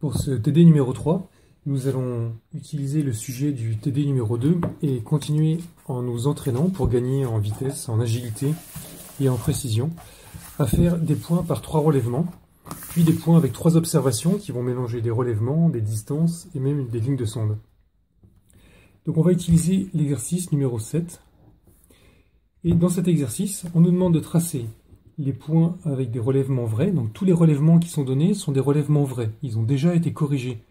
Pour ce TD numéro 3, nous allons utiliser le sujet du TD numéro 2 et continuer en nous entraînant pour gagner en vitesse, en agilité et en précision, à faire des points par trois relèvements, puis des points avec trois observations qui vont mélanger des relèvements, des distances et même des lignes de sonde. Donc on va utiliser l'exercice numéro 7. Et dans cet exercice, on nous demande de tracer les points avec des relèvements vrais. Donc tous les relèvements qui sont donnés sont des relèvements vrais. Ils ont déjà été corrigés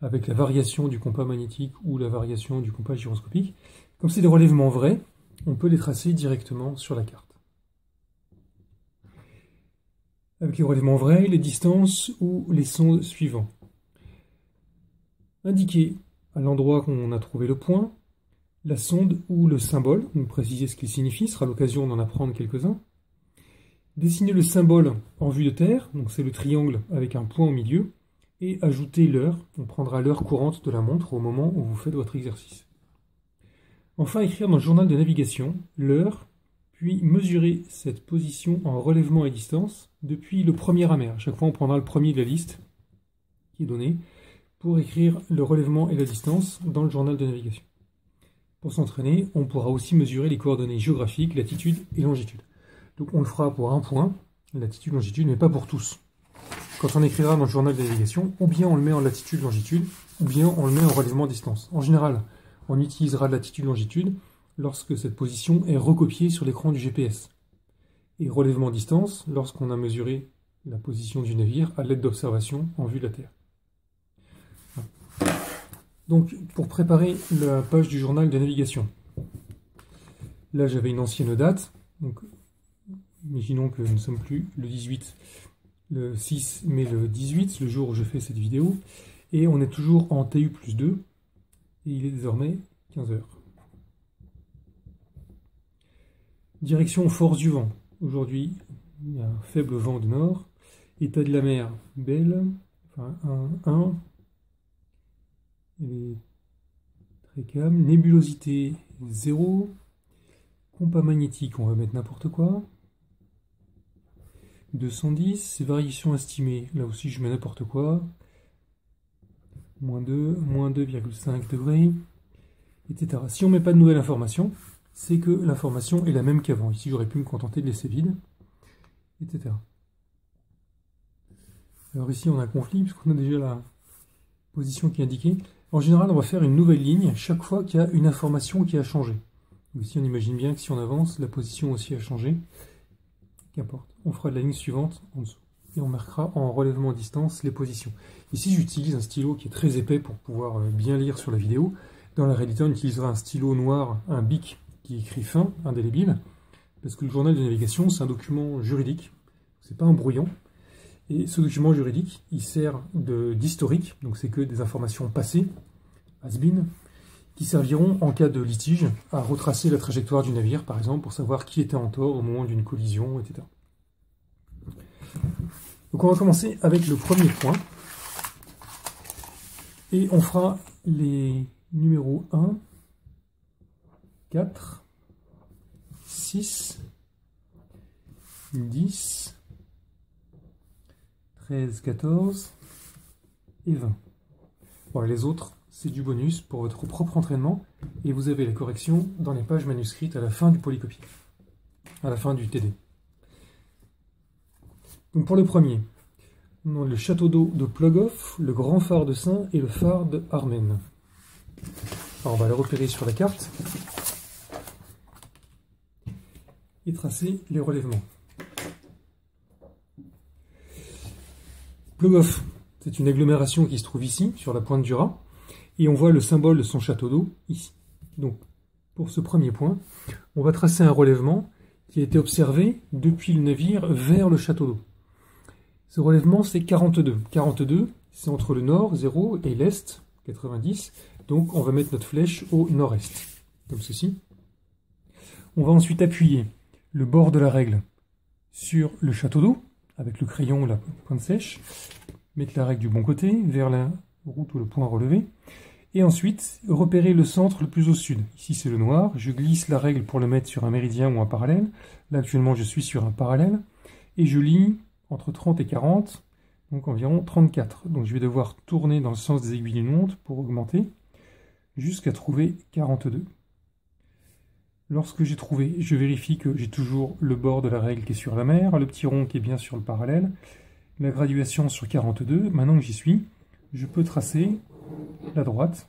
avec la variation du compas magnétique ou la variation du compas gyroscopique. Comme c'est des relèvements vrais, on peut les tracer directement sur la carte. Avec les relèvements vrais, les distances ou les sondes suivants. Indiquer à l'endroit qu'on a trouvé le point, la sonde ou le symbole, nous préciser ce qu'il signifie, sera l'occasion d'en apprendre quelques-uns. Dessiner le symbole en vue de terre, donc c'est le triangle avec un point au milieu, et ajouter l'heure, on prendra l'heure courante de la montre au moment où vous faites votre exercice. Enfin, écrire dans le journal de navigation l'heure, puis mesurer cette position en relèvement et distance depuis le premier amer. À chaque fois, on prendra le premier de la liste qui est donné pour écrire le relèvement et la distance dans le journal de navigation. Pour s'entraîner, on pourra aussi mesurer les coordonnées géographiques, latitude et longitude. Donc on le fera pour un point, latitude, longitude, mais pas pour tous. Quand on écrira dans le journal de navigation, ou bien on le met en latitude, longitude, ou bien on le met en relèvement distance. En général, on utilisera latitude, longitude lorsque cette position est recopiée sur l'écran du GPS. Et relèvement distance lorsqu'on a mesuré la position du navire à l'aide d'observations en vue de la Terre. Donc, pour préparer la page du journal de navigation, là j'avais une ancienne date, donc Imaginons que nous ne sommes plus le 18, le 6, mais le 18, le jour où je fais cette vidéo. Et on est toujours en TU plus 2. Et il est désormais 15 heures. Direction force du vent. Aujourd'hui, il y a un faible vent de nord. État de la mer, belle. Enfin, 1, 1. Elle est très calme. Nébulosité, 0. Compas magnétique, on va mettre n'importe quoi. 210, variation estimée, là aussi je mets n'importe quoi, moins 2, moins 2,5 degrés, etc. Si on ne met pas de nouvelle information, c'est que l'information est la même qu'avant. Ici j'aurais pu me contenter de laisser vide, etc. Alors ici on a un conflit, puisqu'on a déjà la position qui est indiquée. En général, on va faire une nouvelle ligne chaque fois qu'il y a une information qui a changé. Ici on imagine bien que si on avance, la position aussi a changé. Qu'importe on fera de la ligne suivante en dessous. Et on marquera en relèvement distance les positions. Ici, j'utilise un stylo qui est très épais pour pouvoir euh, bien lire sur la vidéo. Dans la réalité, on utilisera un stylo noir, un bic qui écrit fin, indélébile, parce que le journal de navigation, c'est un document juridique, c'est pas un brouillon. Et ce document juridique, il sert d'historique, donc c'est que des informations passées, has-been, qui serviront en cas de litige à retracer la trajectoire du navire, par exemple, pour savoir qui était en tort au moment d'une collision, etc. Donc on va commencer avec le premier point. Et on fera les numéros 1, 4, 6, 10, 13, 14 et 20. Voilà, les autres, c'est du bonus pour votre propre entraînement et vous avez la correction dans les pages manuscrites à la fin du polycopier, à la fin du TD. Donc pour le premier, on a le château d'eau de Plogoff, le grand phare de Saint et le phare de Armen. Alors on va le repérer sur la carte et tracer les relèvements. Plogoff, c'est une agglomération qui se trouve ici, sur la pointe du Raz, et on voit le symbole de son château d'eau ici. Donc, pour ce premier point, on va tracer un relèvement qui a été observé depuis le navire vers le château d'eau. Ce relèvement, c'est 42. 42, c'est entre le nord, 0, et l'est, 90. Donc, on va mettre notre flèche au nord-est, comme ceci. On va ensuite appuyer le bord de la règle sur le château d'eau, avec le crayon, la pointe sèche, mettre la règle du bon côté, vers la route ou le point relevé, et ensuite repérer le centre le plus au sud. Ici c'est le noir, je glisse la règle pour le mettre sur un méridien ou un parallèle. Là actuellement je suis sur un parallèle, et je lis entre 30 et 40, donc environ 34. Donc je vais devoir tourner dans le sens des aiguilles d'une montre pour augmenter jusqu'à trouver 42. Lorsque j'ai trouvé, je vérifie que j'ai toujours le bord de la règle qui est sur la mer, le petit rond qui est bien sur le parallèle, la graduation sur 42. Maintenant que j'y suis, je peux tracer la droite,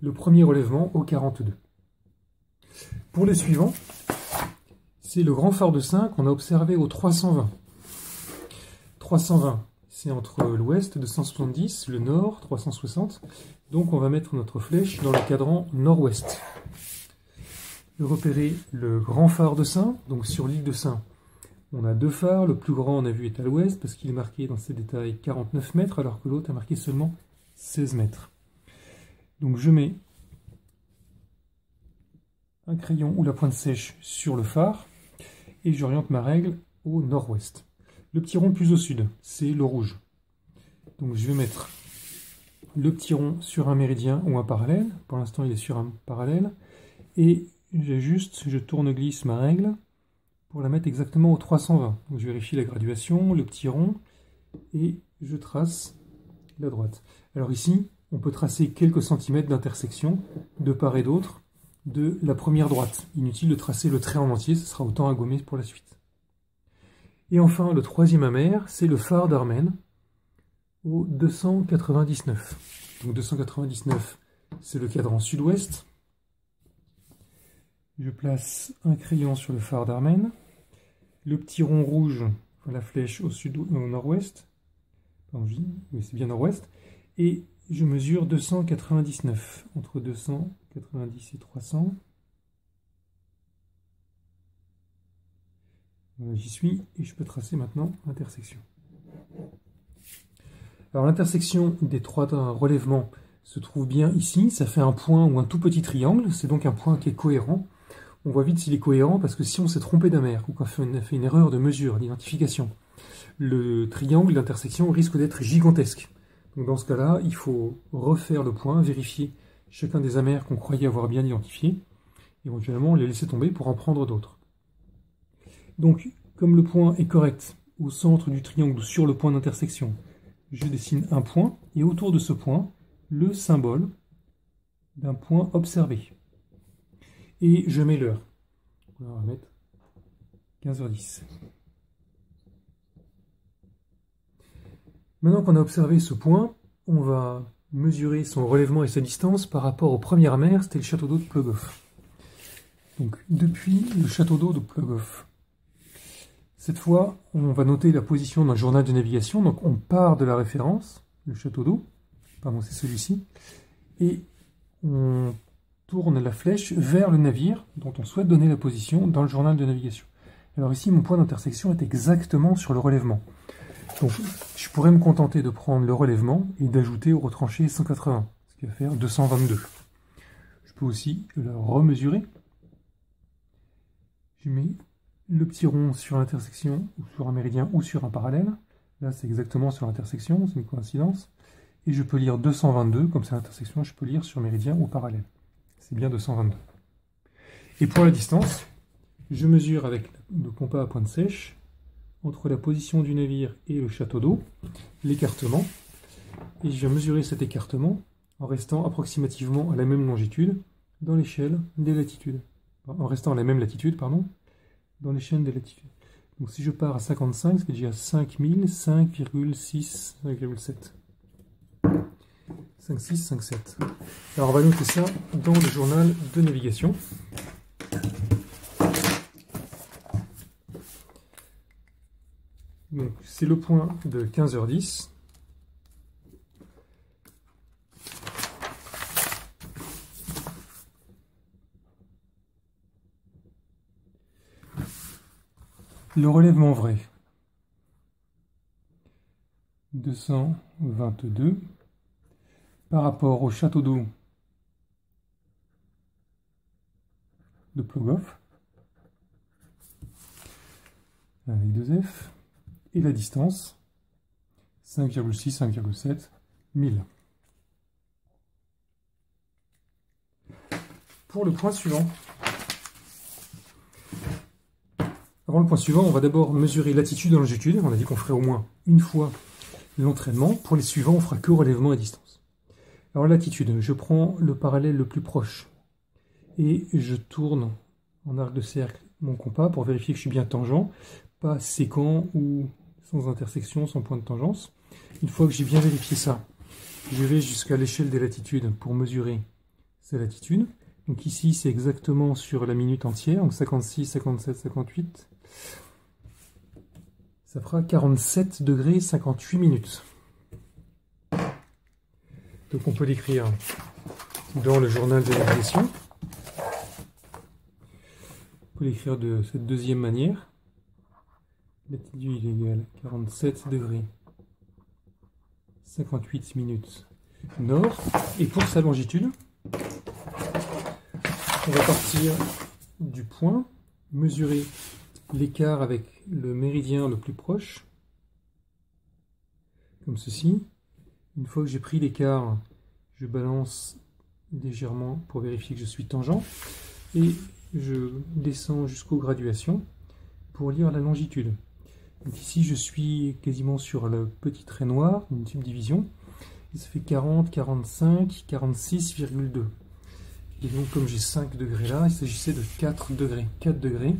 le premier relèvement au 42. Pour les suivants, c'est le grand phare de 5 qu'on a observé au 320. 320, c'est entre l'ouest 270, le nord 360. Donc on va mettre notre flèche dans le cadran nord-ouest repérer le grand phare de Saint. Donc sur l'île de Saint, on a deux phares. Le plus grand, on a vu, est à l'ouest parce qu'il est marqué dans ses détails 49 mètres, alors que l'autre a marqué seulement 16 mètres. Donc je mets un crayon ou la pointe sèche sur le phare et j'oriente ma règle au nord-ouest. Le petit rond plus au sud, c'est le rouge. Donc je vais mettre le petit rond sur un méridien ou un parallèle. Pour l'instant, il est sur un parallèle. Et j'ajuste, je tourne-glisse ma règle pour la mettre exactement au 320. Donc je vérifie la graduation, le petit rond, et je trace la droite. Alors ici, on peut tracer quelques centimètres d'intersection de part et d'autre de la première droite. Inutile de tracer le trait en entier, ce sera autant à gommer pour la suite. Et enfin, le troisième amère, c'est le phare d'Armen au 299. Donc 299, c'est le cadran sud-ouest. Je place un crayon sur le phare d'Armen, le petit rond rouge, la flèche au sud au nord-ouest, oui, c'est bien nord-ouest, et je mesure 299, entre 290 et 300. J'y suis, et je peux tracer maintenant l'intersection. Alors l'intersection des trois relèvements se trouve bien ici, ça fait un point ou un tout petit triangle, c'est donc un point qui est cohérent on voit vite s'il est cohérent, parce que si on s'est trompé d'amère, ou qu'on a fait une erreur de mesure, d'identification, le triangle d'intersection risque d'être gigantesque. Dans ce cas-là, il faut refaire le point, vérifier chacun des amères qu'on croyait avoir bien identifiés, éventuellement les laisser tomber pour en prendre d'autres. Donc, comme le point est correct au centre du triangle sur le point d'intersection, je dessine un point, et autour de ce point, le symbole d'un point observé et je mets l'heure. On va mettre 15h10. Maintenant qu'on a observé ce point, on va mesurer son relèvement et sa distance par rapport au premier mer, c'était le château d'eau de Plogoff. Donc depuis le château d'eau de Plogoff. Cette fois, on va noter la position d'un journal de navigation, donc on part de la référence, le château d'eau, pardon c'est celui-ci, et on tourne la flèche vers le navire dont on souhaite donner la position dans le journal de navigation. Alors ici, mon point d'intersection est exactement sur le relèvement. Je pourrais me contenter de prendre le relèvement et d'ajouter au retranché 180, ce qui va faire 222. Je peux aussi le remesurer. Je mets le petit rond sur l'intersection, ou sur un méridien, ou sur un parallèle. Là, c'est exactement sur l'intersection, c'est une coïncidence. Et je peux lire 222, comme c'est l'intersection, je peux lire sur méridien ou parallèle c'est bien 222. Et pour la distance, je mesure avec le compas à pointe sèche entre la position du navire et le château d'eau l'écartement. Et je vais mesurer cet écartement en restant approximativement à la même longitude dans l'échelle des latitudes. En restant à la même latitude, pardon, dans l'échelle des latitudes. Donc si je pars à 55, c'est déjà 5000, 5,6, 5,7. 5, 6, 5, 7. Alors on va noter ça dans le journal de navigation. C'est le point de 15h10. Le relèvement vrai. 222 par rapport au château d'eau de Plogoff, avec 2 F, et la distance 5,6, 5,7 1000. Pour le point suivant, avant le point suivant, on va d'abord mesurer latitude et longitude. On a dit qu'on ferait au moins une fois l'entraînement. Pour les suivants, on fera que relèvement à distance. Alors latitude, je prends le parallèle le plus proche et je tourne en arc de cercle mon compas pour vérifier que je suis bien tangent, pas séquent ou sans intersection, sans point de tangence. Une fois que j'ai bien vérifié ça, je vais jusqu'à l'échelle des latitudes pour mesurer sa latitude. Donc ici, c'est exactement sur la minute entière, donc 56, 57, 58. Ça fera 47 degrés 58 minutes. Donc on peut l'écrire dans le journal de navigation. On peut l'écrire de cette deuxième manière. Latitude égale 47 degrés 58 minutes nord. Et pour sa longitude, on va partir du point, mesurer l'écart avec le méridien le plus proche, comme ceci. Une fois que j'ai pris l'écart, je balance légèrement pour vérifier que je suis tangent et je descends jusqu'aux graduations pour lire la longitude. Ici, je suis quasiment sur le petit trait noir, une subdivision. Ça fait 40, 45, 46,2. Et donc, comme j'ai 5 degrés là, il s'agissait de 4 degrés. 4 degrés,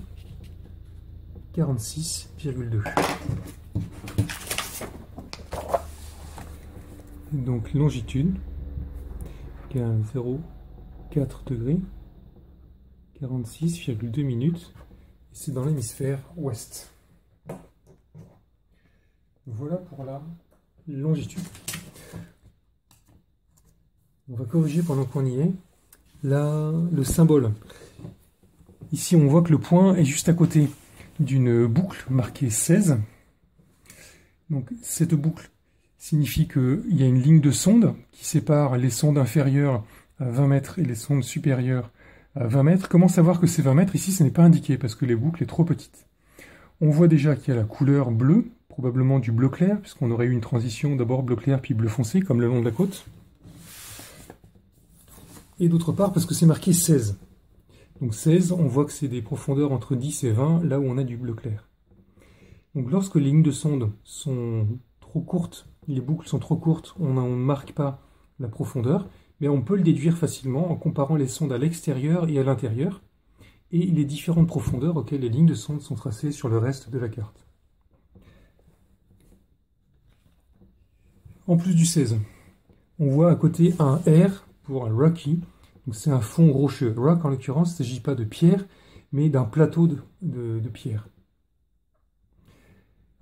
46,2. Donc, longitude, 0,4 degrés, 46,2 minutes. Et c'est dans l'hémisphère ouest. Voilà pour la longitude. On va corriger pendant qu'on y est là, le symbole. Ici, on voit que le point est juste à côté d'une boucle marquée 16. Donc, cette boucle signifie qu'il y a une ligne de sonde qui sépare les sondes inférieures à 20 mètres et les sondes supérieures à 20 mètres. Comment savoir que c'est 20 mètres? Ici, ce n'est pas indiqué parce que les boucles est trop petite. On voit déjà qu'il y a la couleur bleue, probablement du bleu clair, puisqu'on aurait eu une transition d'abord bleu clair puis bleu foncé, comme le long de la côte et d'autre part parce que c'est marqué 16. Donc 16, on voit que c'est des profondeurs entre 10 et 20, là où on a du bleu clair. Donc lorsque les lignes de sonde sont trop courtes, les boucles sont trop courtes, on ne marque pas la profondeur, mais on peut le déduire facilement en comparant les sondes à l'extérieur et à l'intérieur, et les différentes profondeurs auxquelles les lignes de sonde sont tracées sur le reste de la carte. En plus du 16, on voit à côté un R pour un rocky. c'est un fond rocheux. Rock, en l'occurrence, il ne s'agit pas de pierre, mais d'un plateau de, pierre.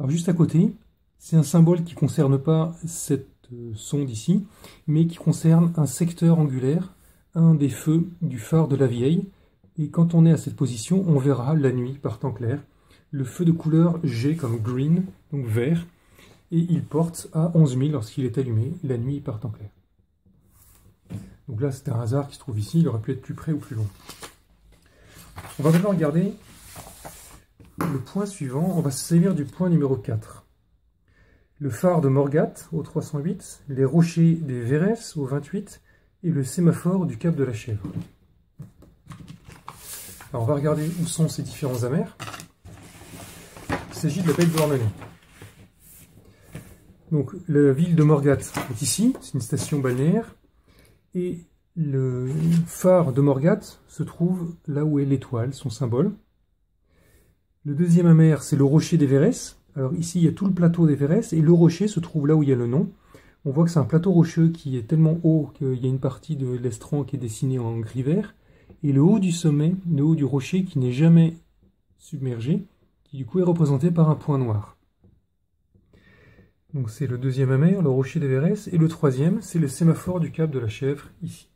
Juste à côté, c'est un symbole qui ne concerne pas cette euh, sonde ici, mais qui concerne un secteur angulaire, un des feux du phare de la vieille. Et quand on est à cette position, on verra la nuit par temps clair le feu de couleur G comme green, donc vert, et il porte à 11 000 lorsqu'il est allumé la nuit par temps clair. Donc là, c'est un hasard qui se trouve ici. Il aurait pu être plus près ou plus loin. On va maintenant regarder le point suivant. On va se servir du point numéro 4. Le phare de Morgat au 308, les rochers des Verres au 28 et le sémaphore du Cap de la Chèvre. Alors on va regarder où sont ces différents amers. Il s'agit de la baie de Douarnenez. Donc la ville de Morgat est ici, c'est une station balnéaire. Et le phare de Morgat se trouve là où est l'étoile, son symbole. Le deuxième amer, c'est le rocher des Verres. Alors ici, il y a tout le plateau des Verres et le rocher se trouve là où il y a le nom. On voit que c'est un plateau rocheux qui est tellement haut qu'il y a une partie de l'estran qui est dessinée en gris vert. Et le haut du sommet, le haut du rocher qui n'est jamais submergé, qui du coup est représenté par un point noir. Donc c'est le deuxième amer, le rocher d'Everest, et le troisième, c'est le sémaphore du cap de la Chèvre, ici.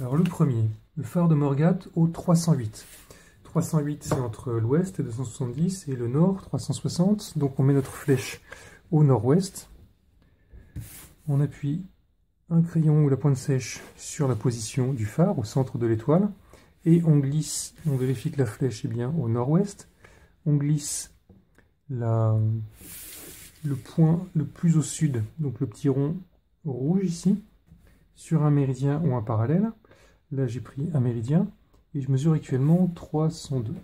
Alors le premier, le phare de Morgat au 308. 308, c'est entre l'ouest, 270, et le nord, 360. Donc on met notre flèche au nord-ouest. On appuie un crayon ou la pointe sèche sur la position du phare, au centre de l'étoile. Et on glisse, on vérifie que la flèche est bien au nord-ouest. On glisse la, le point le plus au sud, donc le petit rond rouge ici, sur un méridien ou un parallèle. Là, j'ai pris un méridien et je mesure actuellement 302.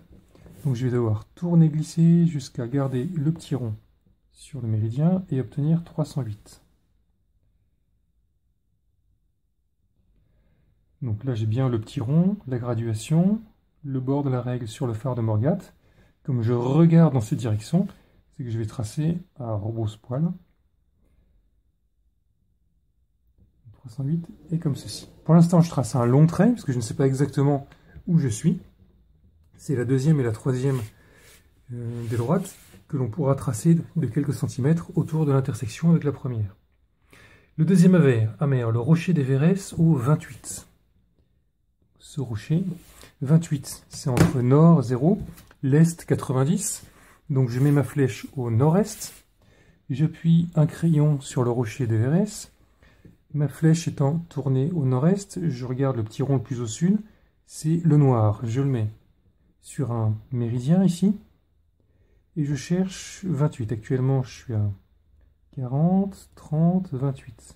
Donc je vais devoir tourner, glisser jusqu'à garder le petit rond sur le méridien et obtenir 308. Donc là j'ai bien le petit rond, la graduation, le bord de la règle sur le phare de Morgat. Comme je regarde dans cette direction, que je vais tracer à rebrousse-poil. 308 et comme ceci. Pour l'instant je trace un long trait parce que je ne sais pas exactement où je suis. C'est la deuxième et la troisième euh, des droites que l'on pourra tracer de quelques centimètres autour de l'intersection avec la première. Le deuxième amer, le rocher des Verres au 28 ce rocher. 28, c'est entre nord 0, l'est 90. Donc je mets ma flèche au nord-est. J'appuie un crayon sur le rocher de Verres. Ma flèche étant tournée au nord-est, je regarde le petit rond le plus au sud. C'est le noir. Je le mets sur un méridien ici. Et je cherche 28. Actuellement, je suis à 40, 30, 28.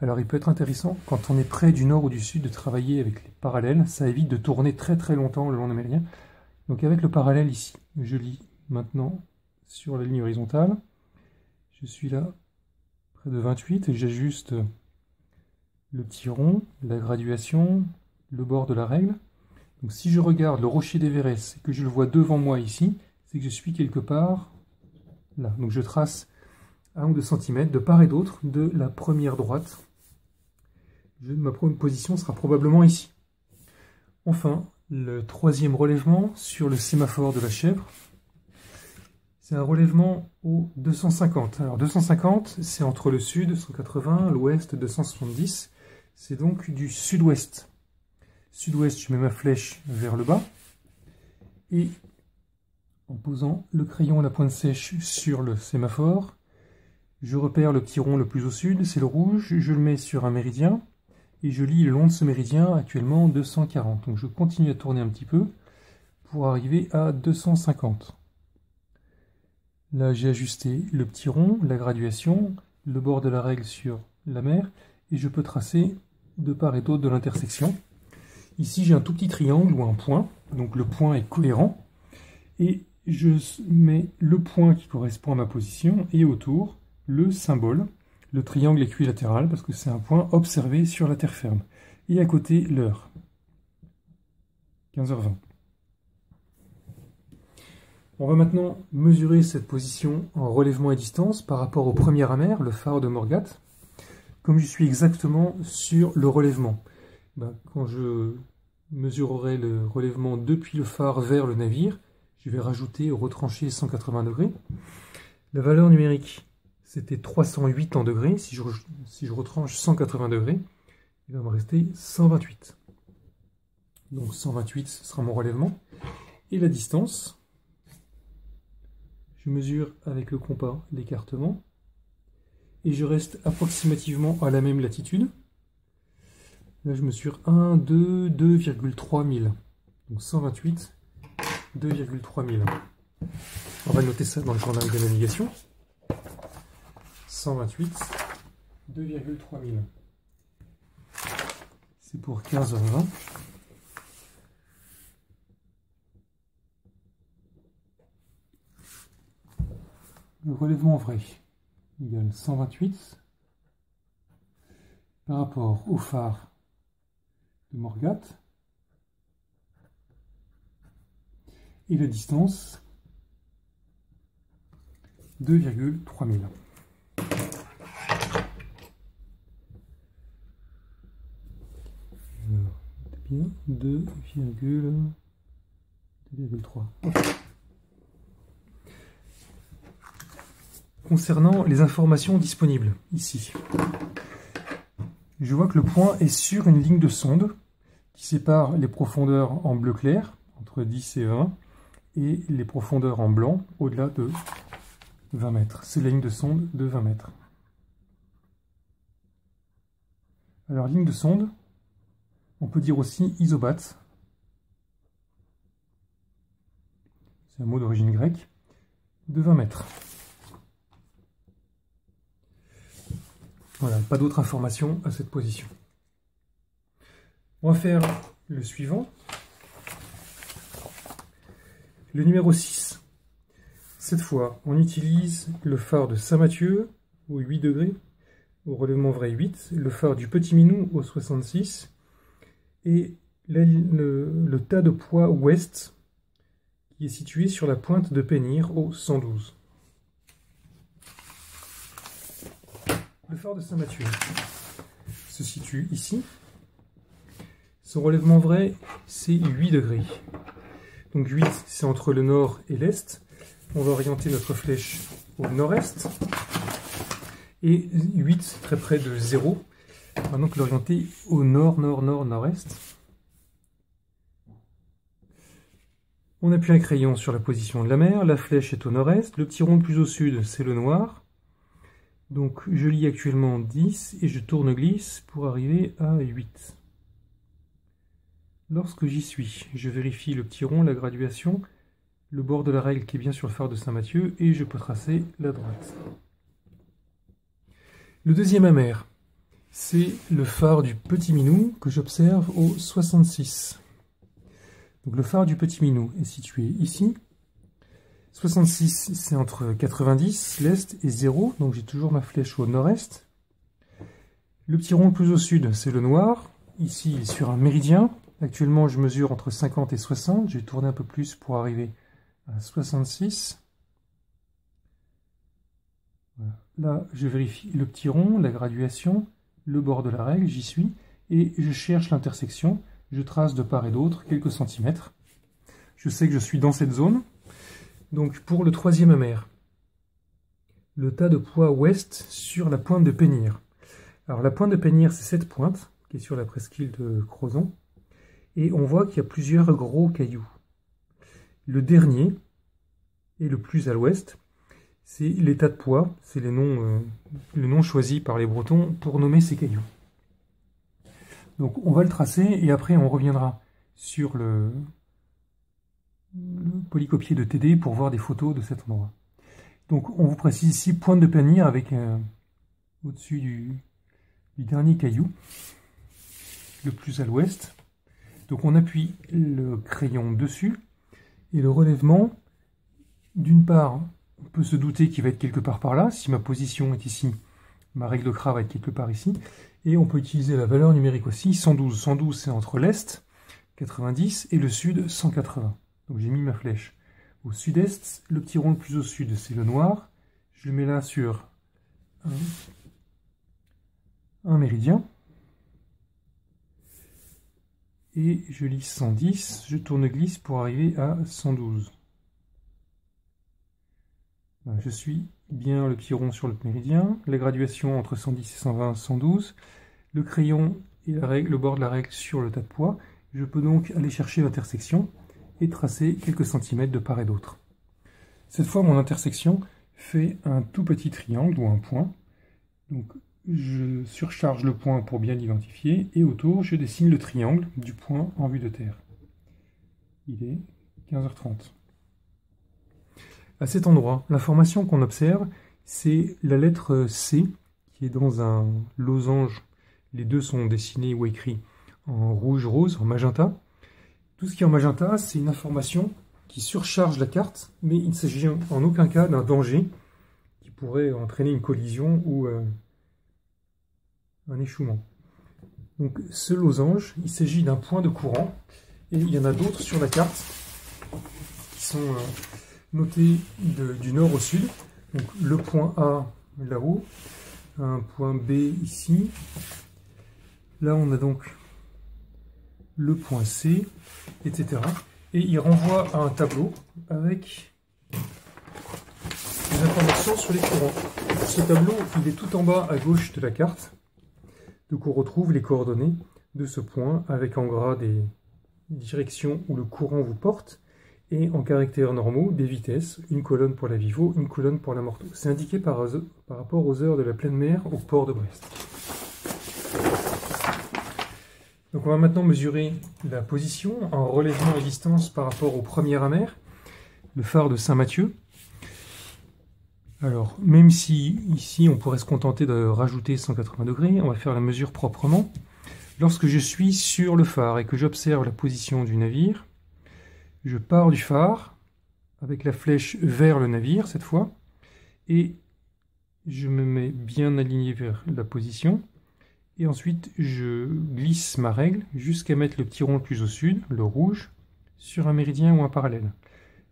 Alors il peut être intéressant, quand on est près du nord ou du sud, de travailler avec les parallèles. Ça évite de tourner très très longtemps le long des Donc avec le parallèle ici, je lis maintenant sur la ligne horizontale. Je suis là, près de 28, et j'ajuste le petit rond, la graduation, le bord de la règle. Donc si je regarde le rocher d'Everest et que je le vois devant moi ici, c'est que je suis quelque part là. Donc je trace 1 ou 2 cm de part et d'autre de la première droite ma première position sera probablement ici. Enfin, le troisième relèvement sur le sémaphore de la chèvre, c'est un relèvement au 250. Alors 250, c'est entre le sud, 180, l'ouest, 270. C'est donc du sud-ouest. Sud-ouest, je mets ma flèche vers le bas. Et en posant le crayon à la pointe sèche sur le sémaphore, je repère le petit rond le plus au sud, c'est le rouge, je le mets sur un méridien et je lis le long de ce méridien actuellement 240. Donc je continue à tourner un petit peu pour arriver à 250. Là j'ai ajusté le petit rond, la graduation, le bord de la règle sur la mer et je peux tracer de part et d'autre de l'intersection. Ici j'ai un tout petit triangle ou un point, donc le point est cohérent et je mets le point qui correspond à ma position et autour le symbole le triangle équilatéral, parce que c'est un point observé sur la terre ferme. Et à côté, l'heure. 15h20. On va maintenant mesurer cette position en relèvement et distance par rapport au premier amer, le phare de Morgat. Comme je suis exactement sur le relèvement, ben, quand je mesurerai le relèvement depuis le phare vers le navire, je vais rajouter au retranché 180 degrés. La valeur numérique c'était 308 en degrés. Si je, si je retranche 180 degrés, il va me rester 128. Donc 128, ce sera mon relèvement. Et la distance, mesure avec le compas l'écartement. Et je reste approximativement à la même latitude. Là, je mesure 1, 2, 2,3 000. Donc 128, 2,3 000. On va noter ça dans le journal de navigation. 128, 2,3 000. C'est pour 15h20. Le relèvement vrai égale 128 par rapport au phare de Morgat et la distance 2,3 000. bien 2,3. Concernant les informations disponibles, ici, je vois que le point est sur une ligne de sonde qui sépare les profondeurs en bleu clair, entre 10 et 20, et les profondeurs en blanc, au-delà de 20 mètres. C'est la ligne de sonde de 20 mètres. Alors, ligne de sonde, on peut dire aussi isobat. C'est un mot d'origine grecque, de 20 mètres. Voilà, pas d'autres informations à cette position. On va faire le suivant. Le numéro 6. Cette fois, on utilise le phare de Saint-Mathieu au 8 degrés, au relèvement vrai 8, le phare du Petit Minou au 66, et le, tas de poids ouest qui est situé sur la pointe de Pénir au 112. Le phare de Saint-Mathieu se situe ici. Son relèvement vrai, c'est 8 degrés. Donc 8, c'est entre le nord et l'est. On va orienter notre flèche au nord-est. Et 8, très près de 0. On va donc l'orienter au nord, nord, nord, nord-est. On appuie un crayon sur la position de la mer, la flèche est au nord-est, le petit rond plus au sud, c'est le noir. Donc je lis actuellement 10 et je tourne glisse pour arriver à 8. Lorsque j'y suis, je vérifie le petit rond, la graduation, le bord de la règle qui est bien sur le phare de Saint-Mathieu et je peux tracer la droite. Le deuxième amer, c'est le phare du Petit Minou que j'observe au 66. Donc le phare du Petit Minou est situé ici. 66, c'est entre 90, l'est, et 0, donc j'ai toujours ma flèche au nord-est. Le petit rond le plus au sud, c'est le noir. Ici, sur un méridien. Actuellement, je mesure entre 50 et 60. Je vais tourner un peu plus pour arriver à 66. Là, je vérifie le petit rond, la graduation, le bord de la règle, j'y suis, et je cherche l'intersection. Je trace de part et d'autre quelques centimètres. Je sais que je suis dans cette zone. Donc pour le troisième amer, le tas de poids ouest sur la pointe de Pénir. Alors la pointe de Pénir, c'est cette pointe qui est sur la presqu'île de Crozon. Et on voit qu'il y a plusieurs gros cailloux. Le dernier, et le plus à l'ouest, c'est l'état de poids, c'est euh, le nom choisi par les Bretons pour nommer ces cailloux. Donc on va le tracer et après on reviendra sur le, polycopier de TD pour voir des photos de cet endroit. Donc on vous précise ici pointe de Pénir avec au-dessus du, dernier caillou, le plus à l'ouest. Donc on appuie le crayon dessus et le relèvement, d'une part, on peut se douter qu'il va être quelque part par là, si ma position est ici, ma règle de cra va être quelque part ici, et on peut utiliser la valeur numérique aussi, 112. 112 c'est entre l'est, 90, et le sud, 180. Donc j'ai mis ma flèche au sud-est, le petit rond le plus au sud c'est le noir, je le mets là sur un, méridien, et je lis 110, je tourne glisse pour arriver à 112. Je suis bien le petit rond sur le méridien, la graduation entre 110 et 120, 112, le crayon et le bord de la règle sur le tas de poids. Je peux donc aller chercher l'intersection et tracer quelques centimètres de part et d'autre. Cette fois, mon intersection fait un tout petit triangle ou un point. Donc, je surcharge le point pour bien l'identifier et autour, je dessine le triangle du point en vue de terre. Il est 15h30. À cet endroit, l'information qu'on observe, c'est la lettre C qui est dans un losange. Les deux sont dessinés ou écrits en rouge, rose, en magenta. Tout ce qui est en magenta, c'est une information qui surcharge la carte, mais il ne s'agit en aucun cas d'un danger qui pourrait entraîner une collision ou euh, un échouement. Donc ce losange, il s'agit d'un point de courant, et il y en a d'autres sur la carte qui sont euh, notés du nord au sud. Donc le point A là-haut, un point B ici. Là on a donc le point C, etc. Et il renvoie à un tableau avec des informations sur les courants. Ce tableau, il est tout en bas à gauche de la carte. Donc on retrouve les coordonnées de ce point avec en gras des directions où le courant vous porte et en caractères normaux des vitesses, une colonne pour la Vivo, une colonne pour la Morteau. C'est indiqué par, par rapport aux heures de la pleine mer au port de Brest. Donc on va maintenant mesurer la position en relèvement et distance par rapport au premier amer, le phare de Saint-Mathieu. Alors, même si ici on pourrait se contenter de rajouter 180 degrés, on va faire la mesure proprement. Lorsque je suis sur le phare et que j'observe la position du navire, je pars du phare avec la flèche vers le navire cette fois, et je me mets bien aligné vers la position, et ensuite je glisse ma règle jusqu'à mettre le petit rond le plus au sud, le rouge, sur un méridien ou un parallèle.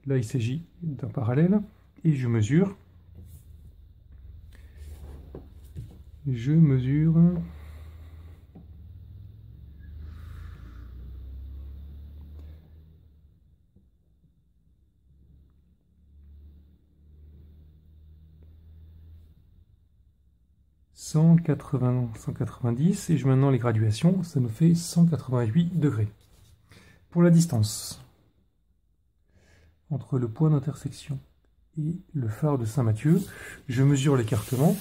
Là il s'agit d'un parallèle, et je mesure. Je mesure 180, 190, et je maintenant les graduations, ça nous fait 188 degrés. Pour la distance entre le point d'intersection et le phare de Saint-Mathieu, je mesure l'écartement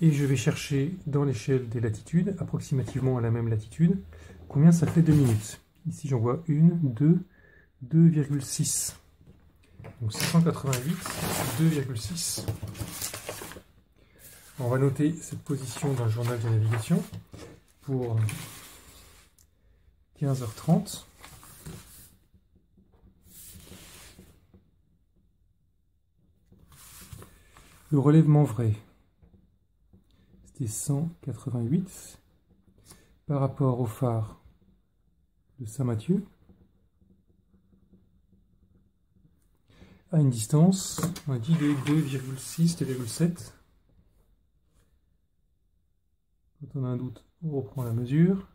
et je vais chercher dans l'échelle des latitudes, approximativement à la même latitude, combien ça fait 2 minutes. Ici j'en vois 1, 2, 2,6. Donc 188, 2,6. On va noter cette position dans le journal de navigation pour 15h30. Le relèvement vrai, c'était 188 par rapport au phare de Saint-Mathieu. À une distance, on a dit de 2,6, 2,7 Quand on a un doute, on reprend la mesure.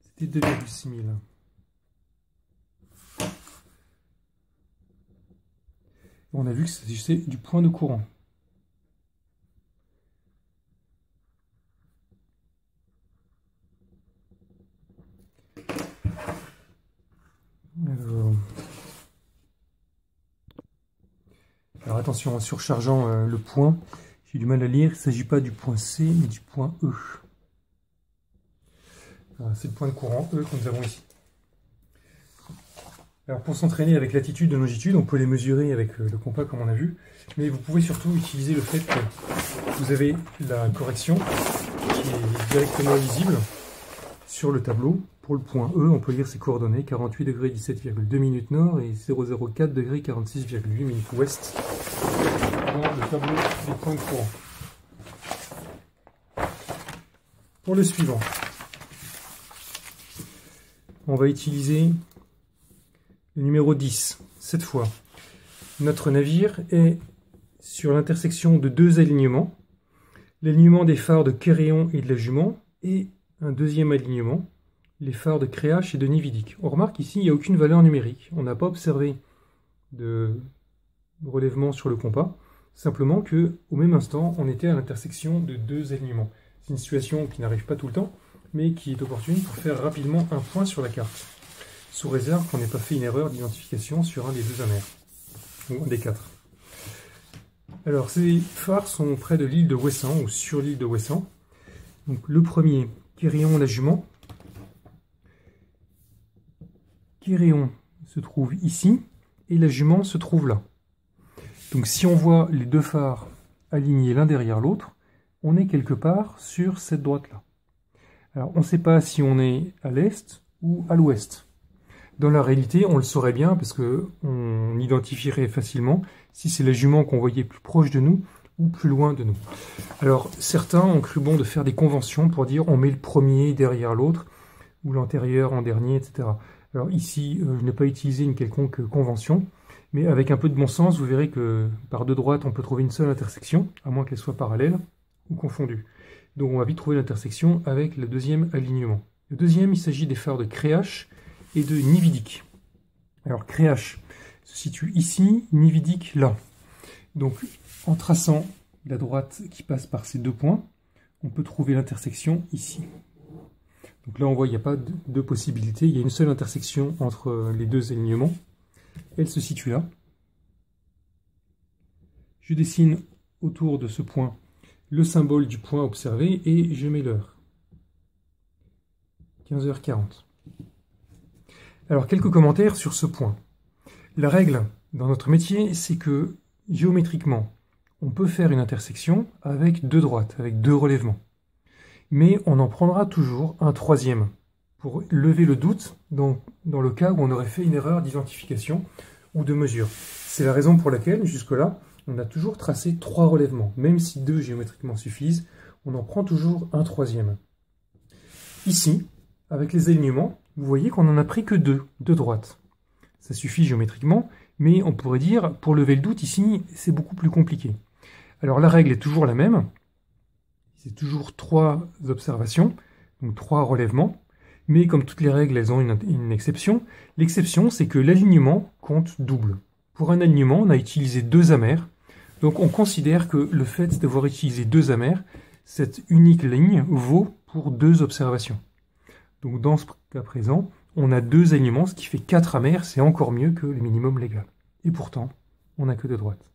C'était 2,6 000. On a vu que c'est du point de courant. Alors, attention, en surchargeant euh, le point, j'ai du mal à lire, il ne s'agit pas du point C, mais du point E. C'est le point de courant E que nous avons ici. Alors pour s'entraîner avec latitude et longitude, on peut les mesurer avec le compas comme on a vu, mais vous pouvez surtout utiliser le fait que vous avez la correction qui est directement lisible sur le tableau. Pour le point E, on peut lire ses coordonnées 48 degrés 17,2 minutes nord et 004 degrés 46,8 minutes ouest le tableau des points de courant. Pour le suivant, on va utiliser le numéro 10. Cette fois, notre navire est sur l'intersection de deux alignements. L'alignement des phares de Kéréon et de la Jument et un deuxième alignement, les phares de Créache et de Nividic. On remarque ici, il n'y a aucune valeur numérique. On n'a pas observé de relèvement sur le compas. Simplement que au même instant, on était à l'intersection de deux alignements. C'est une situation qui n'arrive pas tout le temps, mais qui est opportune pour faire rapidement un point sur la carte, sous réserve qu'on n'ait pas fait une erreur d'identification sur un des deux amers, ou un des quatre. Alors, ces phares sont près de l'île de Ouessant, ou sur l'île de Ouessant. Donc, le premier, Quéréon la Jument. Quéréon se trouve ici, et la Jument se trouve là. Donc si on voit les deux phares alignés l'un derrière l'autre, on est quelque part sur cette droite-là. Alors on ne sait pas si on est à l'est ou à l'ouest. Dans la réalité, on le saurait bien parce que on identifierait facilement si c'est la jument qu'on voyait plus proche de nous ou plus loin de nous. Alors certains ont cru bon de faire des conventions pour dire on met le premier derrière l'autre ou l'antérieur en dernier, etc. Alors ici, euh, je n'ai pas utilisé une quelconque convention. Mais avec un peu de bon sens, vous verrez que par deux droites, on peut trouver une seule intersection, à moins qu'elle soit parallèle ou confondue. Donc on va vite trouver l'intersection avec le deuxième alignement. Le deuxième, il s'agit des phares de Créache et de Nividic. Alors Créache se situe ici, Nividic là. Donc en traçant la droite qui passe par ces deux points, on peut trouver l'intersection ici. Donc là on voit il n'y a pas de possibilité, il y a une seule intersection entre les deux alignements. Elle se situe là. Je dessine autour de ce point le symbole du point observé et je mets l'heure. 15h40. Alors, quelques commentaires sur ce point. La règle dans notre métier, c'est que géométriquement, on peut faire une intersection avec deux droites, avec deux relèvements. Mais on en prendra toujours un troisième pour lever le doute dans, le cas où on aurait fait une erreur d'identification ou de mesure. C'est la raison pour laquelle, jusque-là, on a toujours tracé trois relèvements. Même si deux géométriquement suffisent, on en prend toujours un troisième. Ici, avec les alignements, vous voyez qu'on n'en a pris que deux, de droite. Ça suffit géométriquement, mais on pourrait dire, pour lever le doute, ici, c'est beaucoup plus compliqué. Alors la règle est toujours la même, c'est toujours trois observations, donc trois relèvements, mais comme toutes les règles, elles ont une, exception. L'exception, c'est que l'alignement compte double. Pour un alignement, on a utilisé deux amers, donc on considère que le fait d'avoir utilisé deux amers, cette unique ligne vaut pour deux observations. Donc dans ce cas présent, on a deux alignements, ce qui fait quatre amers, c'est encore mieux que le minimum légal. Et pourtant, on n'a que de droite.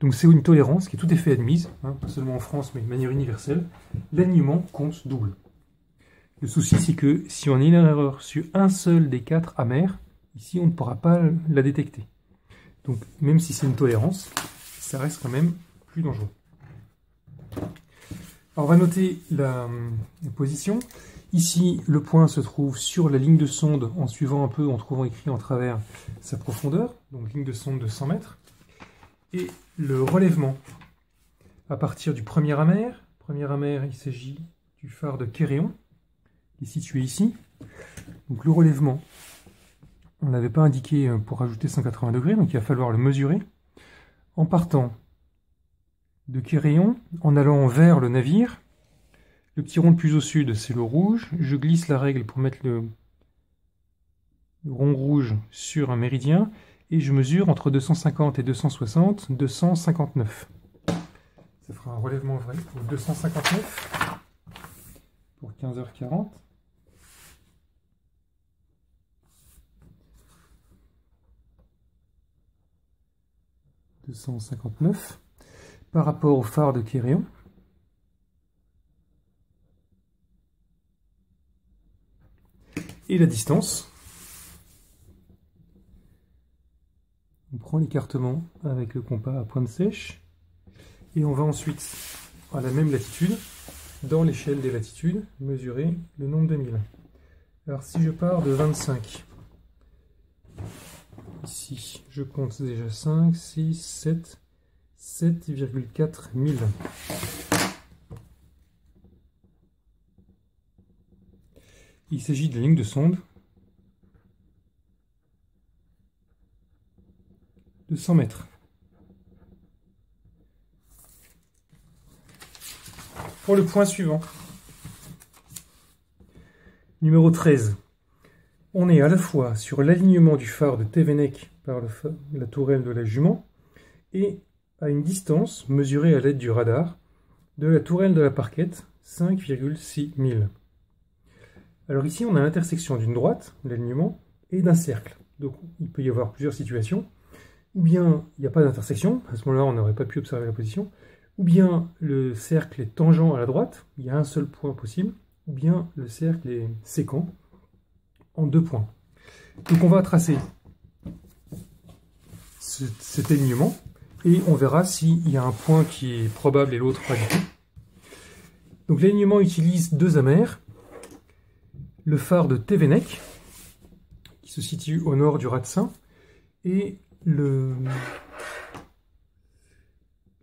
Donc c'est une tolérance qui est tout à fait admise, hein, pas seulement en France, mais de manière universelle. L'alignement compte double. Le souci, c'est que si on a une erreur sur un seul des quatre amers, ici, on ne pourra pas la détecter. Donc, même si c'est une tolérance, ça reste quand même plus dangereux. Alors, on va noter la, la, position. Ici, le point se trouve sur la ligne de sonde en suivant un peu, en trouvant écrit en travers sa profondeur, donc ligne de sonde de 100 mètres. Et le relèvement, à partir du premier amer, premier amer, il s'agit du phare de Kéréon, est situé ici. Donc le relèvement, on n'avait pas indiqué euh, pour rajouter 180 degrés, donc il va falloir le mesurer. En partant de Kéréon, en allant vers le navire, le petit rond le plus au sud, c'est le rouge. Je glisse la règle pour mettre le, rond rouge sur un méridien, et je mesure entre 250 et 260, 259. Ça fera un relèvement vrai pour 259 pour 15h40. 259 par rapport au phare de Kéréon. Et la distance. On prend l'écartement avec le compas à pointe sèche. Et on va ensuite, à la même latitude, dans l'échelle des latitudes, mesurer le nombre de milles. Alors si je pars de 25, Ici, je compte déjà 5, 6, 7, 7,4 milles. Il s'agit de la ligne de sonde de 100 mètres. Pour le point suivant, numéro 13 on est à la fois sur l'alignement du phare de Tevenek par la tourelle de la Jument et à une distance mesurée à l'aide du radar de la tourelle de la parquette, 5,6 milles. Alors ici, on a l'intersection d'une droite, l'alignement, et d'un cercle. Donc il peut y avoir plusieurs situations. Ou bien il n'y a pas d'intersection, à ce moment-là on n'aurait pas pu observer la position. Ou bien le cercle est tangent à la droite, il y a un seul point possible. Ou bien le cercle est séquent, en deux points. Donc on va tracer cet alignement et on verra s'il y a un point qui est probable et l'autre pas du tout. Donc l'alignement utilise deux amers, le phare de Tevenek, qui se situe au nord du Ratsin, et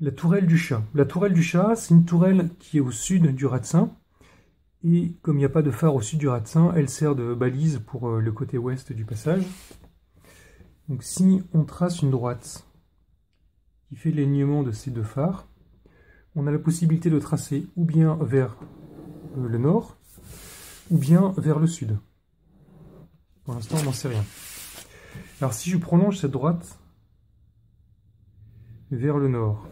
la tourelle du chat. La tourelle du chat, c'est une tourelle qui est au sud du Ratsin, et comme il n'y a pas de phare au sud du Ratsin, elle sert de balise pour euh, le côté ouest du passage. Donc si on trace une droite qui fait l'alignement de ces deux phares, on a la possibilité de tracer ou bien vers euh, le nord, ou bien vers le sud. Pour l'instant, on n'en sait rien. Alors si je prolonge cette droite vers le nord,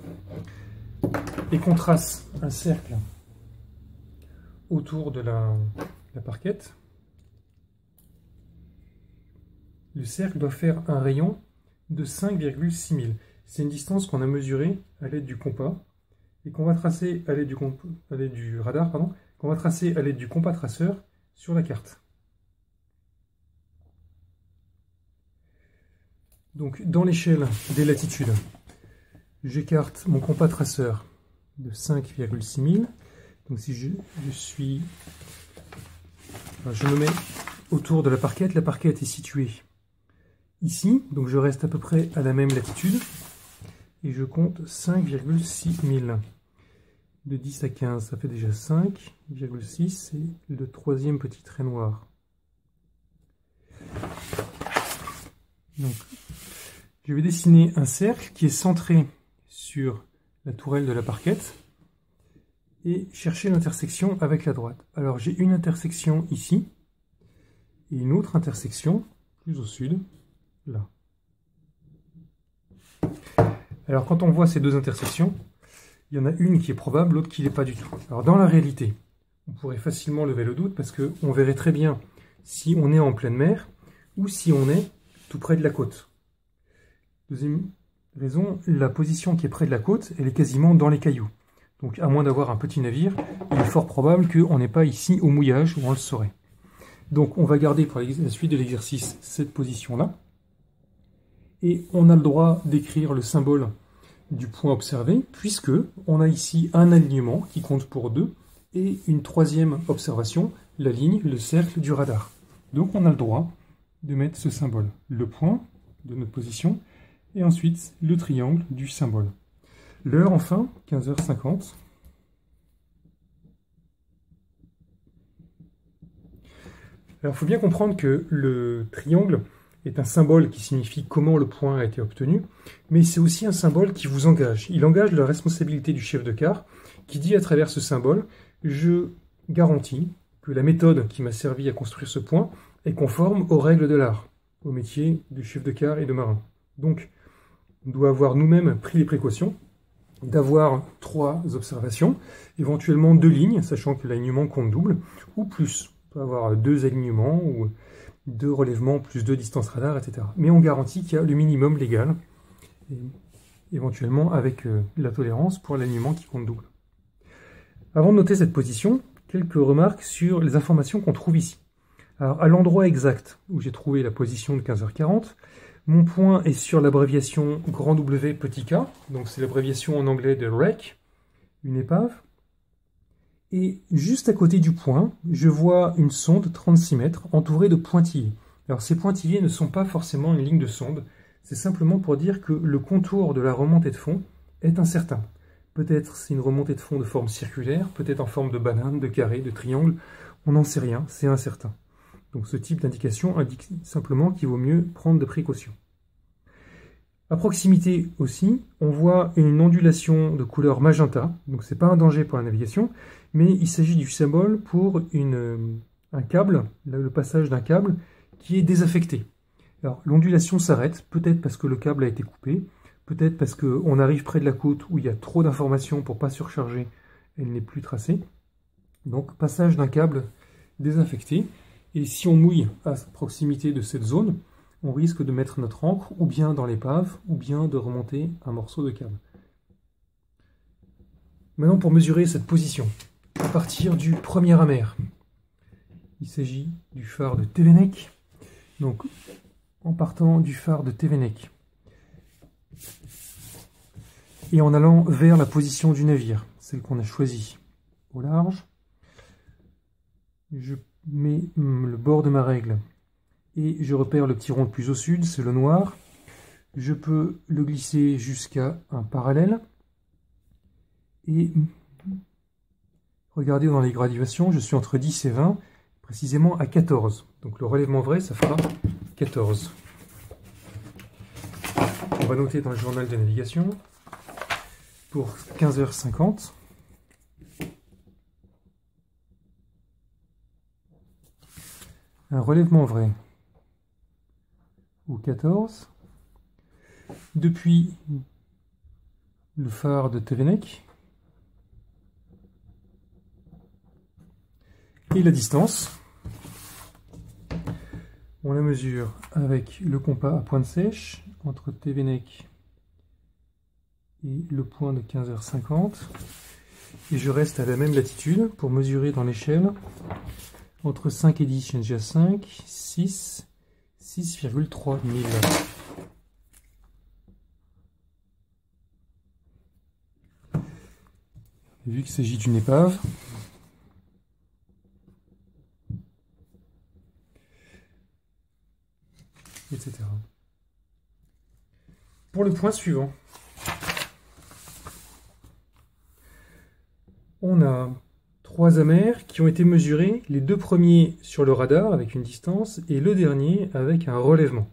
et qu'on trace un cercle autour de la, parquette. Le cercle doit faire un rayon de 5,6 000. C'est une distance qu'on a mesurée à l'aide du compas et qu'on va tracer à l'aide du, du, radar, pardon, qu'on va tracer à l'aide du compas traceur sur la carte. Donc dans l'échelle des latitudes, j'écarte mon compas traceur de 5,6 000 donc si je, suis... je me mets autour de la parquette. La parquette est située ici, donc je reste à peu près à la même latitude, et je compte 5,6 000. De 10 à 15, ça fait déjà 5,6, c'est le troisième petit trait noir. Donc, je vais dessiner un cercle qui est centré sur la tourelle de la parquette et chercher l'intersection avec la droite. Alors j'ai une intersection ici et une autre intersection plus au sud, là. Alors quand on voit ces deux intersections, il y en a une qui est probable, l'autre qui n'est pas du tout. Alors dans la réalité, on pourrait facilement lever le doute parce qu'on verrait très bien si on est en pleine mer ou si on est tout près de la côte. Deuxième raison, la position qui est près de la côte, elle est quasiment dans les cailloux. Donc à moins d'avoir un petit navire, il est fort probable qu'on n'est pas ici au mouillage où on le saurait. Donc on va garder pour la suite de l'exercice cette position-là. Et on a le droit d'écrire le symbole du point observé, puisque on a ici un alignement qui compte pour deux, et une troisième observation, la ligne, le cercle du radar. Donc on a le droit de mettre ce symbole, le point de notre position, et ensuite le triangle du symbole. L'heure enfin, 15h50. Alors il faut bien comprendre que le triangle est un symbole qui signifie comment le point a été obtenu, mais c'est aussi un symbole qui vous engage. Il engage la responsabilité du chef de car, qui dit à travers ce symbole, je garantis que la méthode qui m'a servi à construire ce point est conforme aux règles de l'art, au métier du chef de car et de marin. Donc, on doit avoir nous-mêmes pris les précautions d'avoir trois observations, éventuellement deux lignes, sachant que l'alignement compte double, ou plus. On peut avoir deux alignements, ou deux relèvements plus deux distances radar, etc. Mais on garantit qu'il y a le minimum légal, éventuellement avec euh, la tolérance pour l'alignement qui compte double. Avant de noter cette position, quelques remarques sur les informations qu'on trouve ici. Alors, à l'endroit exact où j'ai trouvé la position de 15h40, mon point est sur l'abréviation grand W petit k, donc c'est l'abréviation en anglais de wreck, une épave. Et juste à côté du point, je vois une sonde 36 mètres entourée de pointillés. Alors ces pointillés ne sont pas forcément une ligne de sonde, c'est simplement pour dire que le contour de la remontée de fond est incertain. Peut-être c'est une remontée de fond de forme circulaire, peut-être en forme de banane, de carré, de triangle, on n'en sait rien, c'est incertain. Donc ce type d'indication indique simplement qu'il vaut mieux prendre des précautions. À proximité aussi, on voit une ondulation de couleur magenta, donc c'est pas un danger pour la navigation, mais il s'agit du symbole pour une, un câble, le passage d'un câble qui est désaffecté. Alors l'ondulation s'arrête, peut-être parce que le câble a été coupé, peut-être parce qu'on arrive près de la côte où il y a trop d'informations pour pas surcharger, elle n'est plus tracée. Donc passage d'un câble désaffecté, et si on mouille à proximité de cette zone, on risque de mettre notre encre ou bien dans l'épave, ou bien de remonter un morceau de câble. Maintenant pour mesurer cette position, à partir du premier amer, il s'agit du phare de Tevenek. Donc en partant du phare de Tevenek et en allant vers la position du navire, celle qu'on a choisie au large, je mets hum, le bord de ma règle et je repère le petit rond le plus au sud, c'est le noir. Je peux le glisser jusqu'à un parallèle et regardez dans les graduations, je suis entre 10 et 20, précisément à 14. Donc le relèvement vrai, ça fera 14. On va noter dans le journal de navigation pour 15h50. Un relèvement vrai. Ou 14 depuis le phare de Tevenek et la distance. On la mesure avec le compas à pointe sèche entre Tevenek et le point de 15h50 et je reste à la même latitude pour mesurer dans l'échelle entre 5 et 10 j'ai 5, 6, 6,3 000. Vu qu'il s'agit d'une épave, etc. Pour le point suivant, on a trois amers qui ont été mesurés, les deux premiers sur le radar avec une distance et le dernier avec un relèvement.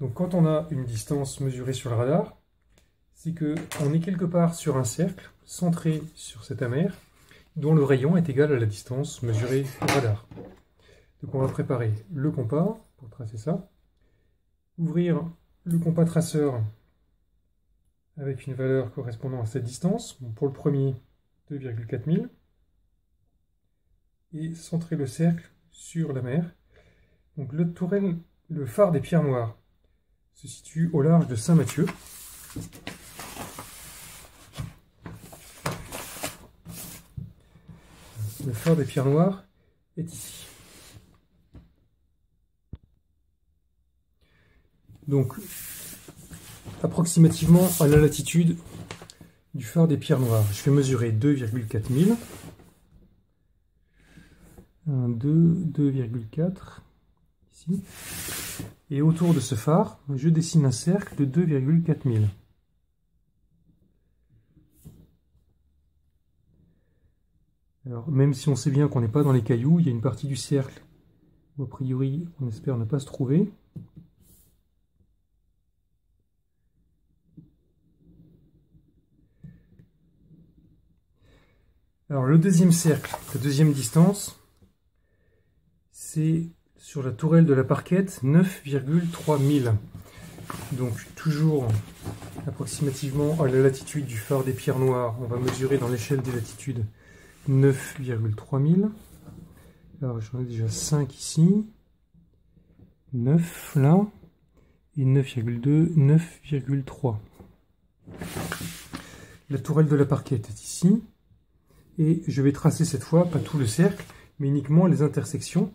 Donc quand on a une distance mesurée sur le radar, c'est qu'on est quelque part sur un cercle centré sur cet amer dont le rayon est égal à la distance mesurée au radar. Donc on va préparer le compas pour tracer ça, ouvrir le compas traceur avec une valeur correspondant à cette distance. pour le premier, 2,4 000. Et centrer le cercle sur la mer. Donc le le phare des pierres noires se situe au large de Saint-Mathieu. Le phare des pierres noires est ici. Donc, approximativement à la latitude du phare des pierres noires. Je vais mesurer 2,4 000. 1, 2, 2,4 ici. Et autour de ce phare, je dessine un cercle de 2,4 000. Alors, même si on sait bien qu'on n'est pas dans les cailloux, il y a une partie du cercle où a priori on espère ne pas se trouver. Alors le deuxième cercle, la deuxième distance, c'est sur la tourelle de la parquette 9,3 000. Donc toujours approximativement à la latitude du phare des pierres noires, on va mesurer dans l'échelle des latitudes 9,3 000. Alors j'en ai déjà 5 ici, 9 là, et 9,2, 9,3. La tourelle de la parquette est ici. Et je vais tracer cette fois, pas tout le cercle, mais uniquement les intersections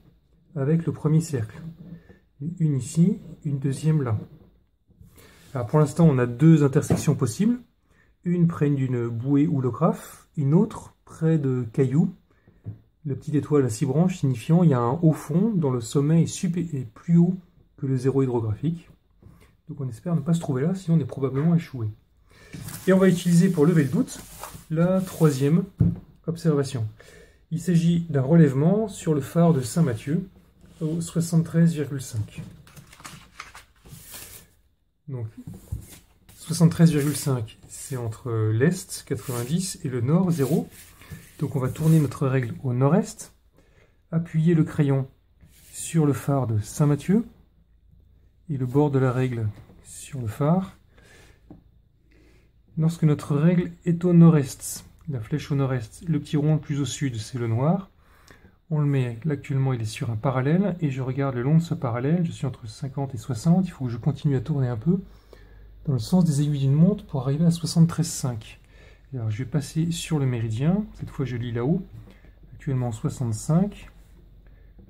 avec le premier cercle. Une ici, une deuxième là. Alors pour l'instant, on a deux intersections possibles. Une près d'une bouée holographe, une autre près de cailloux. La petite étoile à six branches signifiant qu'il y a un haut fond dont le sommet est, est plus haut que le zéro hydrographique. Donc on espère ne pas se trouver là, sinon on est probablement échoué. Et on va utiliser pour lever le doute la troisième Observation. Il s'agit d'un relèvement sur le phare de Saint-Mathieu au 73,5. Donc 73,5, c'est entre l'est 90 et le nord 0. Donc on va tourner notre règle au nord-est, appuyer le crayon sur le phare de Saint-Mathieu et le bord de la règle sur le phare. Lorsque notre règle est au nord-est, la flèche au nord-est, le petit rond plus au sud, c'est le noir. On le met, actuellement il est sur un parallèle, et je regarde le long de ce parallèle, je suis entre 50 et 60, il faut que je continue à tourner un peu, dans le sens des aiguilles d'une montre, pour arriver à 73,5. Alors je vais passer sur le méridien, cette fois je lis là-haut, actuellement 65,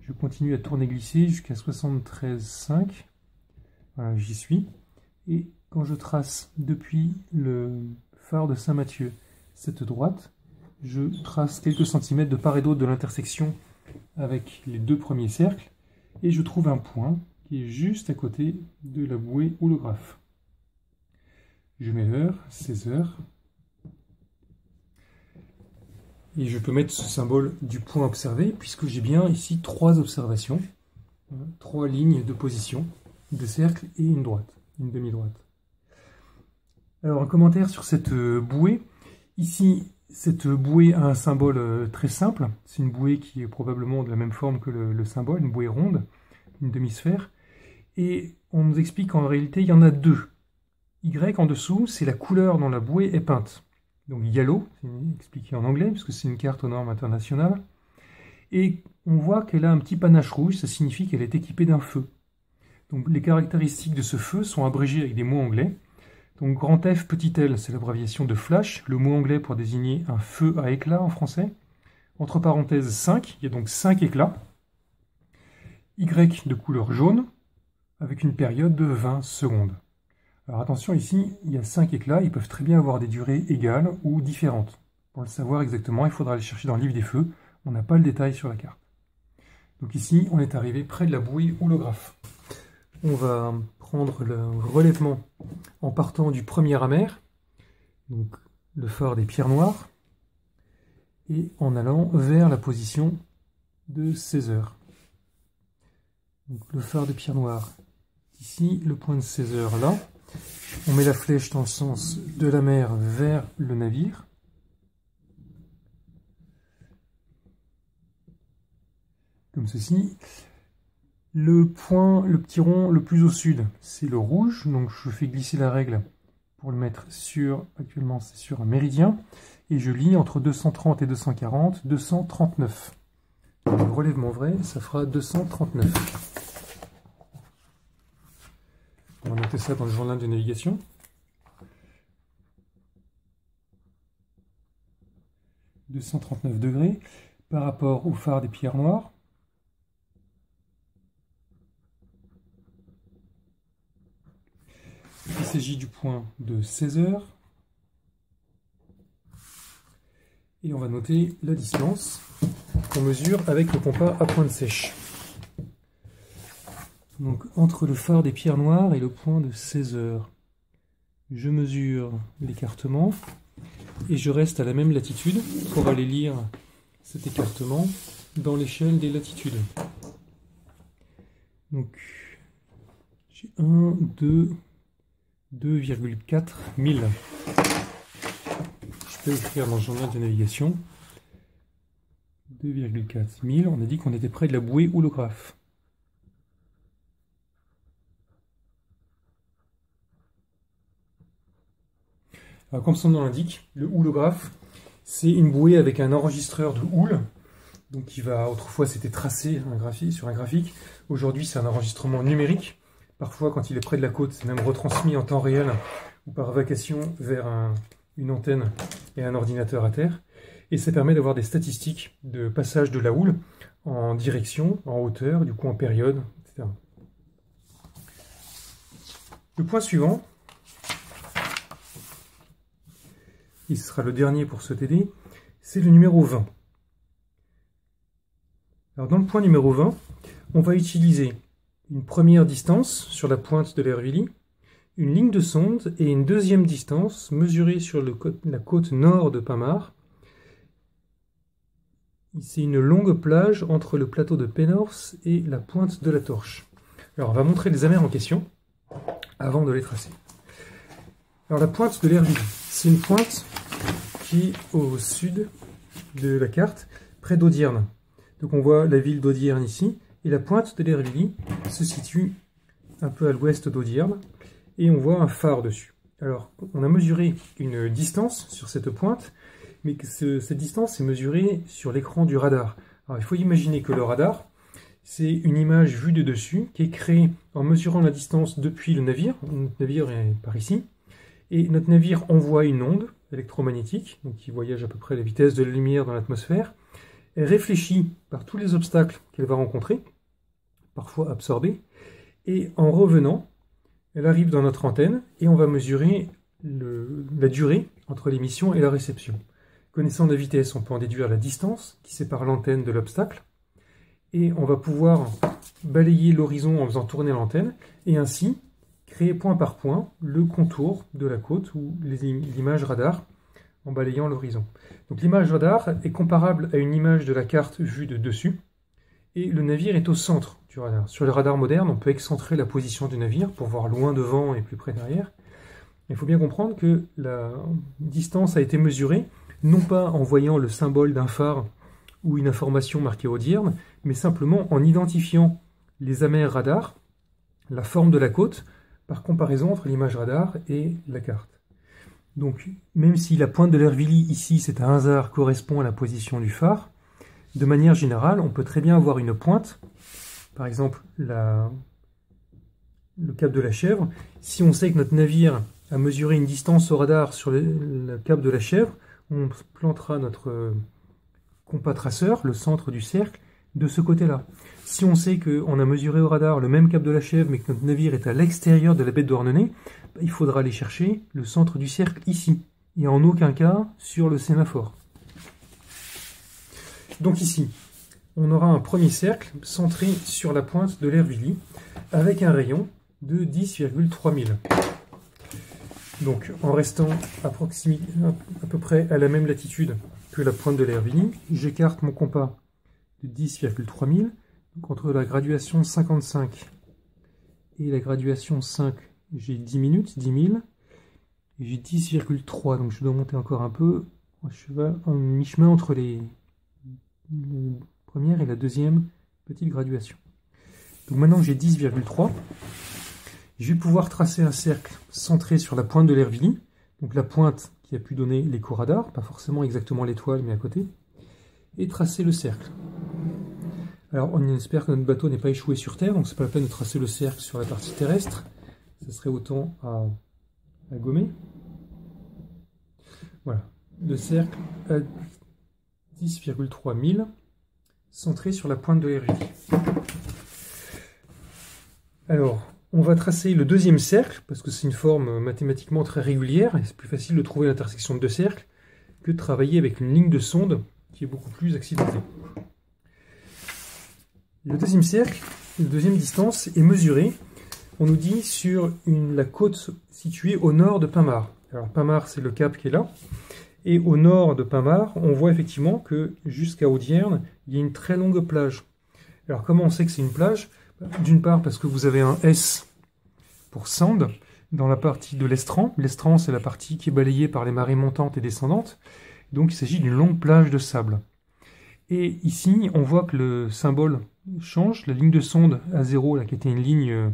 je continue à tourner glisser jusqu'à 73,5, voilà, j'y suis, et quand je trace depuis le phare de Saint-Mathieu cette droite, je trace quelques centimètres de part et d'autre de l'intersection avec les deux premiers cercles, et je trouve un point qui est juste à côté de la bouée holographe. Je mets l'heure, 16 heures, et je peux mettre ce symbole du point observé, puisque j'ai bien ici trois observations, trois lignes de position, de cercle et une droite, une demi-droite. Alors un commentaire sur cette bouée, Ici, cette bouée a un symbole euh, très simple. C'est une bouée qui est probablement de la même forme que le, symbole, une bouée ronde, une demi-sphère. Et on nous explique qu'en réalité, il y en a deux. Y en dessous, c'est la couleur dont la bouée est peinte. Donc yellow, c'est expliqué en anglais, puisque c'est une carte aux normes internationales. Et on voit qu'elle a un petit panache rouge, ça signifie qu'elle est équipée d'un feu. Donc les caractéristiques de ce feu sont abrégées avec des mots anglais. Donc grand F, petit l, c'est l'abréviation de flash, le mot anglais pour désigner un feu à éclat en français. Entre parenthèses 5, il y a donc 5 éclats. Y de couleur jaune, avec une période de 20 secondes. Alors attention, ici, il y a 5 éclats, ils peuvent très bien avoir des durées égales ou différentes. Pour le savoir exactement, il faudra aller chercher dans le livre des feux, on n'a pas le détail sur la carte. Donc ici, on est arrivé près de la bouée holographe. On va prendre le relèvement en partant du premier amer, donc le phare des pierres noires, et en allant vers la position de 16 heures. Donc le phare de pierre noire ici, le point de 16 heures là. On met la flèche dans le sens de la mer vers le navire. Comme ceci. Le point, le petit rond le plus au sud, c'est le rouge. Donc je fais glisser la règle pour le mettre sur, actuellement c'est sur un méridien. Et je lis entre 230 et 240, 239. Le relèvement vrai, ça fera 239. On va noter ça dans le journal de navigation. « 239 degrés par rapport au phare des pierres noires. S'agit du point de 16 heures. Et on va noter la distance qu'on mesure avec le compas à pointe sèche. Donc entre le phare des pierres noires et le point de 16 heures, je mesure l'écartement et je reste à la même latitude pour aller lire cet écartement dans l'échelle des latitudes. Donc j'ai 1, 2, 2,4 000. Je peux écrire dans le journal de navigation 2,4 000. On a dit qu'on était près de la bouée holographe. comme son nom l'indique, le houlographe, c'est une bouée avec un enregistreur de houle. Donc qui va, autrefois c'était tracé sur un graphique. Aujourd'hui c'est un enregistrement numérique. Parfois quand il est près de la côte, c'est même retransmis en temps réel ou par vacation vers une antenne et un ordinateur à terre. Et ça permet d'avoir des statistiques de passage de la houle en direction, en hauteur, du coup en période, etc. Le point suivant, il sera le dernier pour ce TD, c'est le numéro 20. Alors dans le point numéro 20, on va utiliser une première distance sur la pointe de l'Hervili, une ligne de sonde et une deuxième distance mesurée sur la côte nord de Pamar. C'est une longue plage entre le plateau de Pénors et la pointe de la Torche. Alors on va montrer les amers en question avant de les tracer. Alors la pointe de l'Hervili, c'est une pointe qui est au sud de la carte, près d'Audierne. Donc on voit la ville d'Audierne ici, et la pointe de l'Hervili se situe un peu à l'ouest d'Audierne, et on voit un phare dessus. Alors, on a mesuré une distance sur cette pointe, mais cette distance est mesurée sur l'écran du radar. Alors, il faut imaginer que le radar, c'est une image vue de dessus qui est créée en mesurant la distance depuis le navire. Notre navire est par ici. Et notre navire envoie une onde électromagnétique, qui voyage à peu près à la vitesse de la lumière dans l'atmosphère. Elle réfléchit par tous les obstacles qu'elle va rencontrer, parfois absorbée, et en revenant, elle arrive dans notre antenne et on va mesurer la durée entre l'émission et la réception. Connaissant la vitesse, on peut en déduire la distance qui sépare l'antenne de l'obstacle, et on va pouvoir balayer l'horizon en faisant tourner l'antenne, et ainsi créer point par point le contour de la côte ou l'image radar en balayant l'horizon. Donc l'image radar est comparable à une image de la carte vue de dessus et le navire est au centre du radar. Sur les radars modernes, on peut excentrer la position du navire pour voir loin devant et plus près derrière. Il faut bien comprendre que la distance a été mesurée non pas en voyant le symbole d'un phare ou une information marquée au dierne, mais simplement en identifiant les amers radars, la forme de la côte, par comparaison entre l'image radar et la carte. Donc, même si la pointe de l'Hervili, ici, c'est un hasard, correspond à la position du phare, de manière générale, on peut très bien avoir une pointe, par exemple le cap de la Chèvre. Si on sait que notre navire a mesuré une distance au radar sur le, cap de la Chèvre, on plantera notre compas traceur, le centre du cercle, de ce côté-là. Si on sait qu'on a mesuré au radar le même cap de la Chèvre, mais que notre navire est à l'extérieur de la baie de Douarnenez, bah, il faudra aller chercher le centre du cercle ici, et en aucun cas sur le sémaphore. Donc ici, on aura un premier cercle centré sur la pointe de l'Hervili, avec un rayon de 10,3 000. Donc en restant à, à peu près à la même latitude que la pointe de l'Hervigny, j'écarte mon compas de 10,3 000. Donc entre la graduation 55 et la graduation 5, j'ai 10 minutes, 10 000. J'ai 10,3, donc je dois monter encore un peu. Je en mi-chemin entre les, première et la deuxième petite graduation. Donc maintenant que j'ai 10,3, je vais pouvoir tracer un cercle centré sur la pointe de l'Hervigny, donc la pointe qui a pu donner l'écho radar, pas forcément exactement l'étoile, mais à côté, et tracer le cercle. Alors on espère que notre bateau n'est pas échoué sur Terre, donc c'est pas la peine de tracer le cercle sur la partie terrestre, ça serait autant à, gommer. Voilà, le cercle à 10,3 000, centré sur la pointe de l'Hervigny. Alors, on va tracer le deuxième cercle, parce que c'est une forme mathématiquement très régulière, et c'est plus facile de trouver l'intersection de deux cercles que de travailler avec une ligne de sonde qui est beaucoup plus accidentée. Le deuxième cercle, la deuxième distance, est mesurée, on nous dit, sur la côte située au nord de Pamar. Alors Pamar, c'est le cap qui est là. Et au nord de Pamar, on voit effectivement que jusqu'à Audierne, il y a une très longue plage. Alors comment on sait que c'est une plage? D'une part parce que vous avez un S pour Sand dans la partie de l'estran. L'estran, c'est la partie qui est balayée par les marées montantes et descendantes. Donc il s'agit d'une longue plage de sable. Et ici, on voit que le symbole change. La ligne de sonde à zéro, là, qui était une ligne euh,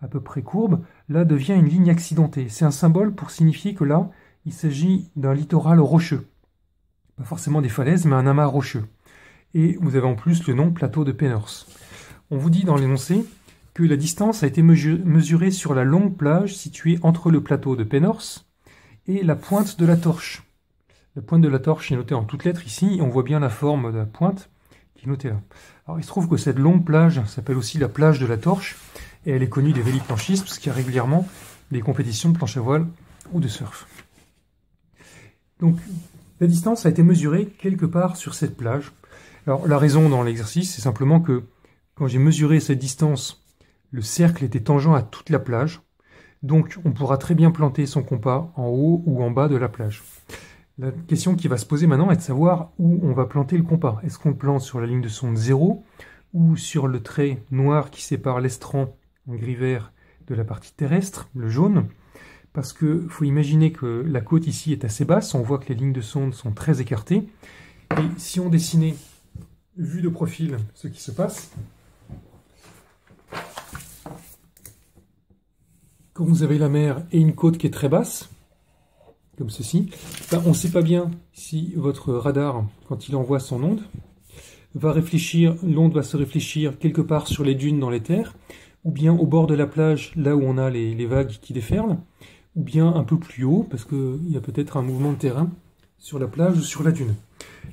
à peu près courbe, là devient une ligne accidentée. C'est un symbole pour signifier que là, il s'agit d'un littoral rocheux. Pas forcément des falaises, mais un amas rocheux. Et vous avez en plus le nom plateau de Penors on vous dit dans l'énoncé que la distance a été mesurée sur la longue plage située entre le plateau de Penors et la pointe de la torche. La pointe de la torche est notée en toutes lettres ici, on voit bien la forme de la pointe qui est notée là. Alors il se trouve que cette longue plage s'appelle aussi la plage de la torche, et elle est connue des véliplanchistes parce qu'il y a régulièrement des compétitions de planche à voile ou de surf. Donc la distance a été mesurée quelque part sur cette plage. Alors la raison dans l'exercice, c'est simplement que quand j'ai mesuré cette distance, le cercle était tangent à toute la plage, donc on pourra très bien planter son compas en haut ou en bas de la plage. La question qui va se poser maintenant est de savoir où on va planter le compas. Est-ce qu'on plante sur la ligne de sonde 0 ou sur le trait noir qui sépare l'estran en gris vert de la partie terrestre, le jaune? Parce qu'il faut imaginer que la côte ici est assez basse, on voit que les lignes de sonde sont très écartées. Et si on dessinait, vu de profil, ce qui se passe, quand vous avez la mer et une côte qui est très basse, comme ceci, ben, on ne sait pas bien si votre radar, quand il envoie son onde, va réfléchir, l'onde va se réfléchir quelque part sur les dunes dans les terres, ou bien au bord de la plage, là où on a les, vagues qui déferlent, ou bien un peu plus haut, parce qu'il y a peut-être un mouvement de terrain sur la plage ou sur la dune.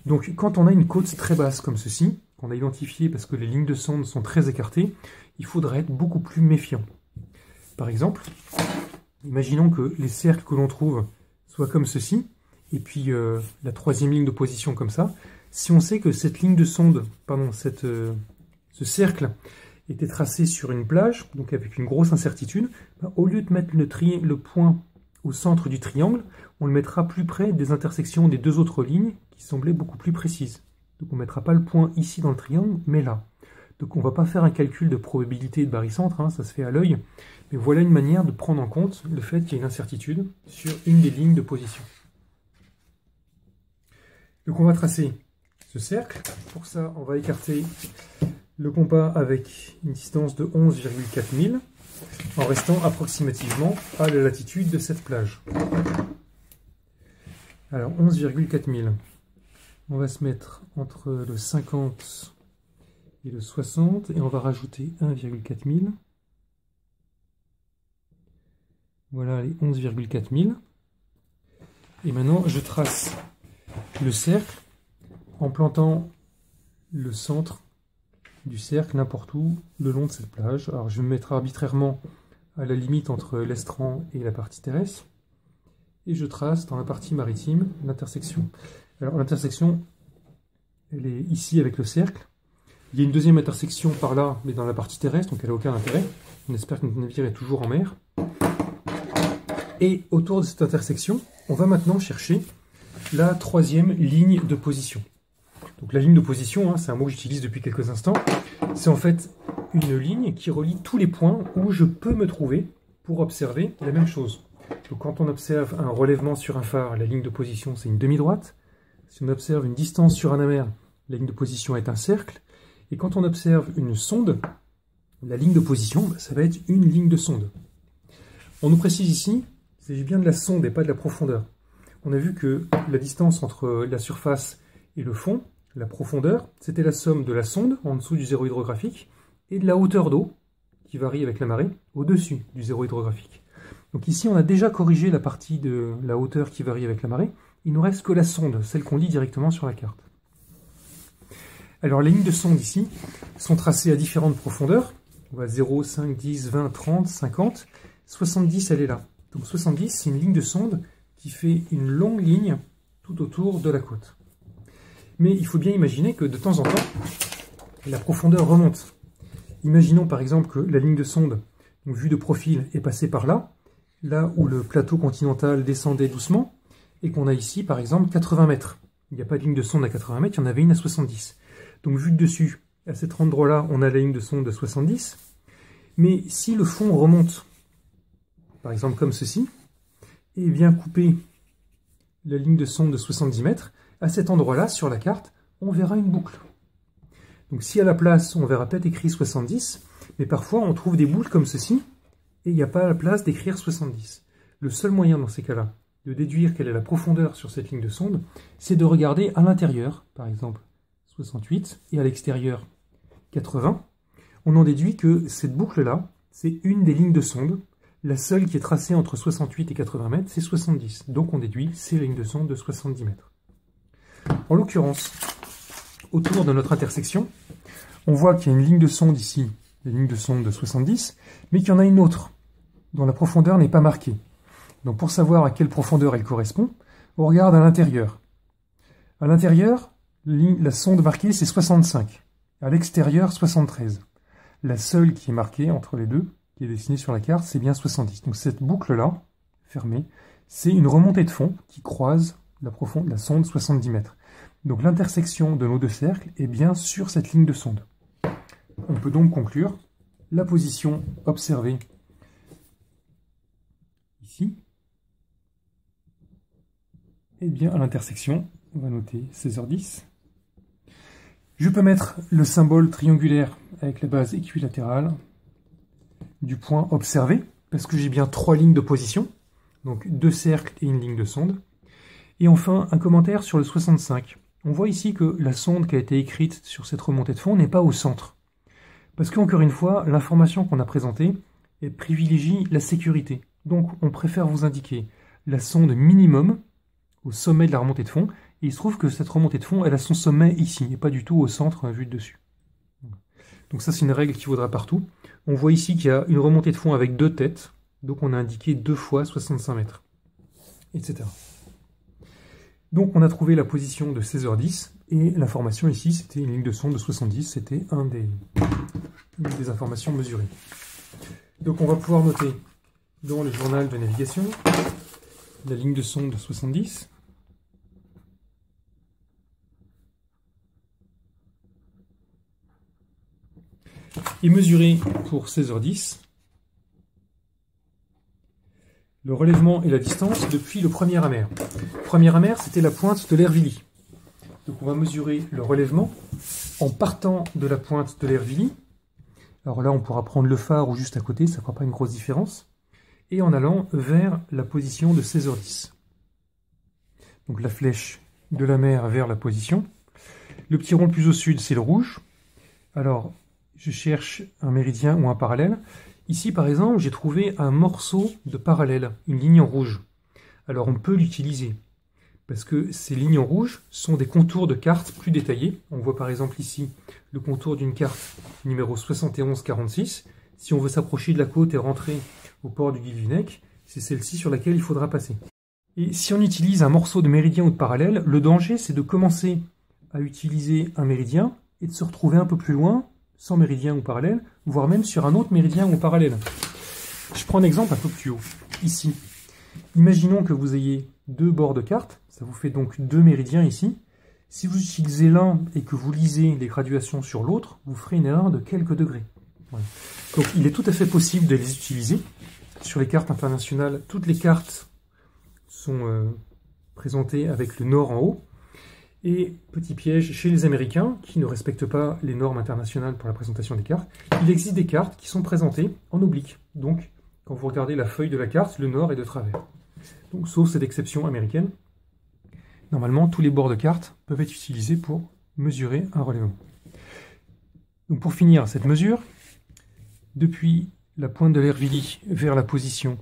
Donc quand on a une côte très basse comme ceci, qu'on a identifié parce que les lignes de sonde sont très écartées, il faudrait être beaucoup plus méfiant. Par exemple, imaginons que les cercles que l'on trouve soient comme ceci, et puis euh, la troisième ligne de position comme ça. Si on sait que cette ligne de sonde, pardon, euh, ce cercle était tracé sur une plage, donc avec une grosse incertitude, bah, au lieu de mettre le, le point au centre du triangle, on le mettra plus près des intersections des deux autres lignes qui semblaient beaucoup plus précises. Donc on ne mettra pas le point ici dans le triangle, mais là. Donc on ne va pas faire un calcul de probabilité de barycentre, hein, ça se fait à l'œil, mais voilà une manière de prendre en compte le fait qu'il y a une incertitude sur une des lignes de position. Donc on va tracer ce cercle. Pour ça, on va écarter le compas avec une distance de 11,4 000 en restant approximativement à la latitude de cette plage. Alors 11,4 000. On va se mettre entre le 50 et le 60 et on va rajouter 1,4 000. Voilà les 11,4 000. Et maintenant, je trace le cercle en plantant le centre du cercle n'importe où le long de cette plage. Alors je vais me mettre arbitrairement à la limite entre l'estran et la partie terrestre. Et je trace dans la partie maritime l'intersection. Alors l'intersection, elle est ici avec le cercle. Il y a une deuxième intersection par là, mais dans la partie terrestre, donc elle n'a aucun intérêt. On espère que notre navire est toujours en mer. Et autour de cette intersection, on va maintenant chercher la troisième ligne de position. Donc la ligne de position, hein, c'est un mot que j'utilise depuis quelques instants. C'est en fait une ligne qui relie tous les points où je peux me trouver pour observer la même chose. Donc quand on observe un relèvement sur un phare, la ligne de position c'est une demi-droite. Si on observe une distance sur un amère, la ligne de position est un cercle. Et quand on observe une sonde, la ligne de position, bah, ça va être une ligne de sonde. On nous précise ici, il s'agit bien de la sonde et pas de la profondeur. On a vu que la distance entre la surface et le fond, la profondeur, c'était la somme de la sonde en dessous du zéro hydrographique et de la hauteur d'eau, qui varie avec la marée, au-dessus du zéro hydrographique. Donc ici, on a déjà corrigé la partie de la hauteur qui varie avec la marée. Il nous reste que la sonde, celle qu'on lit directement sur la carte. Alors les lignes de sonde ici sont tracées à différentes profondeurs. On va 0, 5, 10, 20, 30, 50. 70, elle est là. Donc 70, c'est une ligne de sonde qui fait une longue ligne tout autour de la côte. Mais il faut bien imaginer que de temps en temps, la profondeur remonte. Imaginons par exemple que la ligne de sonde, vue de profil, est passée par là, là où le plateau continental descendait doucement, et qu'on a ici par exemple 80 mètres. Il n'y a pas de ligne de sonde à 80 mètres, il y en avait une à 70. Donc vue de dessus, à cet endroit-là, on a la ligne de sonde de 70. Mais si le fond remonte, par exemple comme ceci, et vient couper la ligne de sonde de 70 mètres, à cet endroit-là, sur la carte, on verra une boucle. Donc si à la place, on verra peut-être écrit 70, mais parfois on trouve des boucles comme ceci, et il n'y a pas la place d'écrire 70. Le seul moyen dans ces cas-là de déduire quelle est la profondeur sur cette ligne de sonde, c'est de regarder à l'intérieur, par exemple 68, et à l'extérieur 80. On en déduit que cette boucle-là, c'est une des lignes de sonde. La seule qui est tracée entre 68 et 80 mètres, c'est 70. Donc on déduit ces lignes de sonde de 70 mètres. En l'occurrence, autour de notre intersection, on voit qu'il y a une ligne de sonde ici, la ligne de sonde de 70, mais qu'il y en a une autre, dont la profondeur n'est pas marquée. Donc pour savoir à quelle profondeur elle correspond, on regarde à l'intérieur. À l'intérieur, la sonde marquée c'est 65, à l'extérieur 73. La seule qui est marquée entre les deux, qui est dessinée sur la carte, c'est bien 70. Donc cette boucle-là, fermée, c'est une remontée de fond qui croise la, profonde, la sonde 70 mètres. Donc l'intersection de nos deux cercles est bien sur cette ligne de sonde. On peut donc conclure la position observée ici et bien à l'intersection, on va noter 16h10. Je peux mettre le symbole triangulaire avec la base équilatérale du point observé, parce que j'ai bien trois lignes de position, donc deux cercles et une ligne de sonde. Et enfin, un commentaire sur le 65. On voit ici que la sonde qui a été écrite sur cette remontée de fond n'est pas au centre. Parce qu'encore une fois, l'information qu'on a présentée privilégie la sécurité. Donc on préfère vous indiquer la sonde minimum au sommet de la remontée de fond. Il se trouve que cette remontée de fond, elle a son sommet ici, et pas du tout au centre, vu de dessus. Donc ça, c'est une règle qui vaudra partout. On voit ici qu'il y a une remontée de fond avec deux têtes, donc on a indiqué deux fois 65 mètres, etc. Donc on a trouvé la position de 16h10, et l'information ici, c'était une ligne de son de 70, c'était un des, une des informations mesurées. Donc on va pouvoir noter dans le journal de navigation la ligne de sonde de 70. Et mesurer pour 16h10 le relèvement et la distance depuis le premier amère. Le premier amère, c'était la pointe de l'Hervili. Donc on va mesurer le relèvement en partant de la pointe de l'Hervili. Alors là, on pourra prendre le phare ou juste à côté, ça ne fera pas une grosse différence. Et en allant vers la position de 16h10. Donc la flèche de la mer vers la position. Le petit rond plus au sud, c'est le rouge. Alors, je cherche un méridien ou un parallèle. Ici, par exemple, j'ai trouvé un morceau de parallèle, une ligne en rouge. Alors, on peut l'utiliser parce que ces lignes en rouge sont des contours de cartes plus détaillés. On voit par exemple ici le contour d'une carte numéro 7146. Si on veut s'approcher de la côte et rentrer au port du Guilvinec, c'est celle-ci sur laquelle il faudra passer. Et si on utilise un morceau de méridien ou de parallèle, le danger c'est de commencer à utiliser un méridien et de se retrouver un peu plus loin, sans méridien ou parallèle, voire même sur un autre méridien ou parallèle. Je prends un exemple un peu plus haut, ici. Imaginons que vous ayez deux bords de carte, ça vous fait donc deux méridiens ici. Si vous utilisez l'un et que vous lisez les graduations sur l'autre, vous ferez une erreur de quelques degrés. Donc il est tout à fait possible de les utiliser. Sur les cartes internationales, toutes les cartes sont euh, présentées avec le nord en haut. Et petit piège, chez les Américains, qui ne respectent pas les normes internationales pour la présentation des cartes, il existe des cartes qui sont présentées en oblique. Donc, quand vous regardez la feuille de la carte, le nord est de travers. Donc, sauf cette exception américaine, normalement, tous les bords de carte peuvent être utilisés pour mesurer un relèvement. Donc, pour finir cette mesure, depuis la pointe de l'Hervili vers la position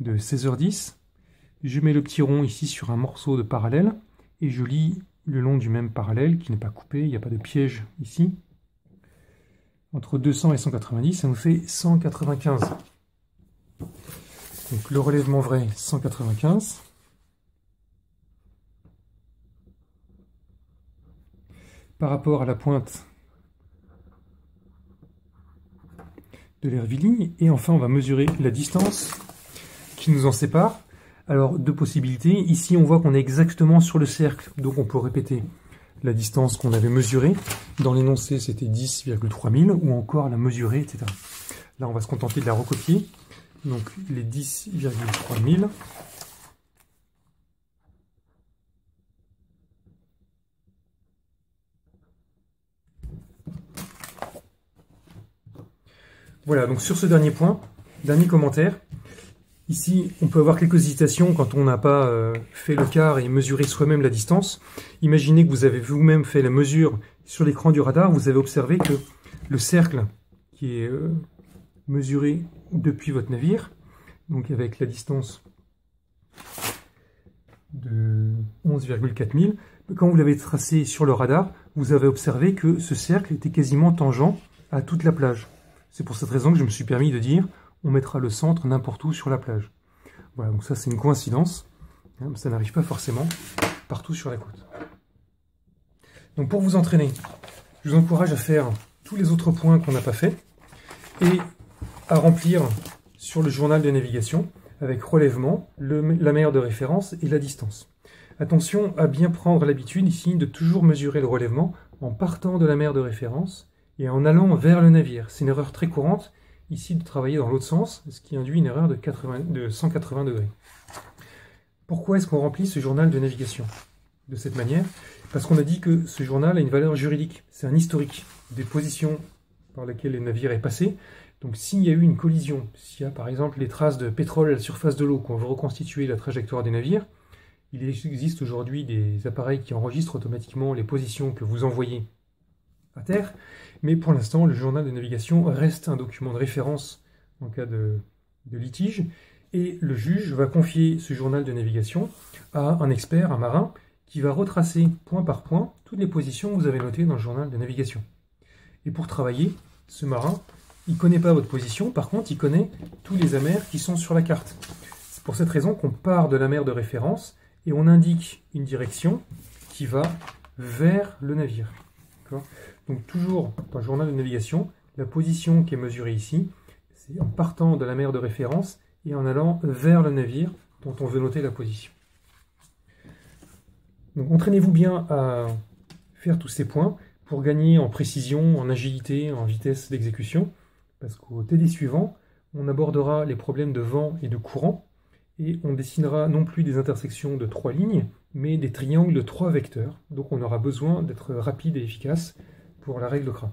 de 16h10, je mets le petit rond ici sur un morceau de parallèle et je lis le long du même parallèle qui n'est pas coupé, il n'y a pas de piège ici. Entre 200 et 190, ça nous fait 195. Donc le relèvement vrai, 195. Par rapport à la pointe de l'Hervili. Et enfin, on va mesurer la distance qui nous en sépare. Alors, deux possibilités. Ici, on voit qu'on est exactement sur le cercle, donc on peut répéter la distance qu'on avait mesurée. Dans l'énoncé, c'était 10,3 000, ou encore la mesurer, etc. Là, on va se contenter de la recopier. Donc, les 10,3 000. Voilà, donc sur ce dernier point, dernier commentaire, Ici, on peut avoir quelques hésitations quand on n'a pas euh, fait le quart et mesuré soi-même la distance. Imaginez que vous avez vous-même fait la mesure sur l'écran du radar, vous avez observé que le cercle qui est euh, mesuré depuis votre navire, donc avec la distance de 11,4 000, quand vous l'avez tracé sur le radar, vous avez observé que ce cercle était quasiment tangent à toute la plage. C'est pour cette raison que je me suis permis de dire on mettra le centre n'importe où sur la plage. Voilà, donc ça c'est une coïncidence. Hein, ça n'arrive pas forcément partout sur la côte. Donc pour vous entraîner, je vous encourage à faire tous les autres points qu'on n'a pas fait et à remplir sur le journal de navigation avec relèvement, la mer de référence et la distance. Attention à bien prendre l'habitude ici de toujours mesurer le relèvement en partant de la mer de référence et en allant vers le navire. C'est une erreur très courante ici de travailler dans l'autre sens, ce qui induit une erreur de, 180 degrés. Pourquoi est-ce qu'on remplit ce journal de navigation de cette manière? Parce qu'on a dit que ce journal a une valeur juridique, c'est un historique des positions par lesquelles les navires est passé. Donc s'il y a eu une collision, s'il y a par exemple les traces de pétrole à la surface de l'eau, qu'on veut reconstituer la trajectoire des navires, il existe aujourd'hui des appareils qui enregistrent automatiquement les positions que vous envoyez à terre, mais pour l'instant, le journal de navigation reste un document de référence en cas de, litige, et le juge va confier ce journal de navigation à un expert, un marin, qui va retracer point par point toutes les positions que vous avez notées dans le journal de navigation. Et pour travailler, ce marin, il ne connaît pas votre position, par contre, il connaît tous les amers qui sont sur la carte. C'est pour cette raison qu'on part de la mer de référence et on indique une direction qui va vers le navire. Donc toujours dans le journal de navigation, la position qui est mesurée ici, c'est en partant de la mer de référence et en allant vers le navire dont on veut noter la position. Donc entraînez-vous bien à faire tous ces points pour gagner en précision, en agilité, en vitesse d'exécution, parce qu'au TD suivant, on abordera les problèmes de vent et de courant, et on dessinera non plus des intersections de trois lignes, mais des triangles de trois vecteurs. Donc on aura besoin d'être rapide et efficace pour la règle CRA.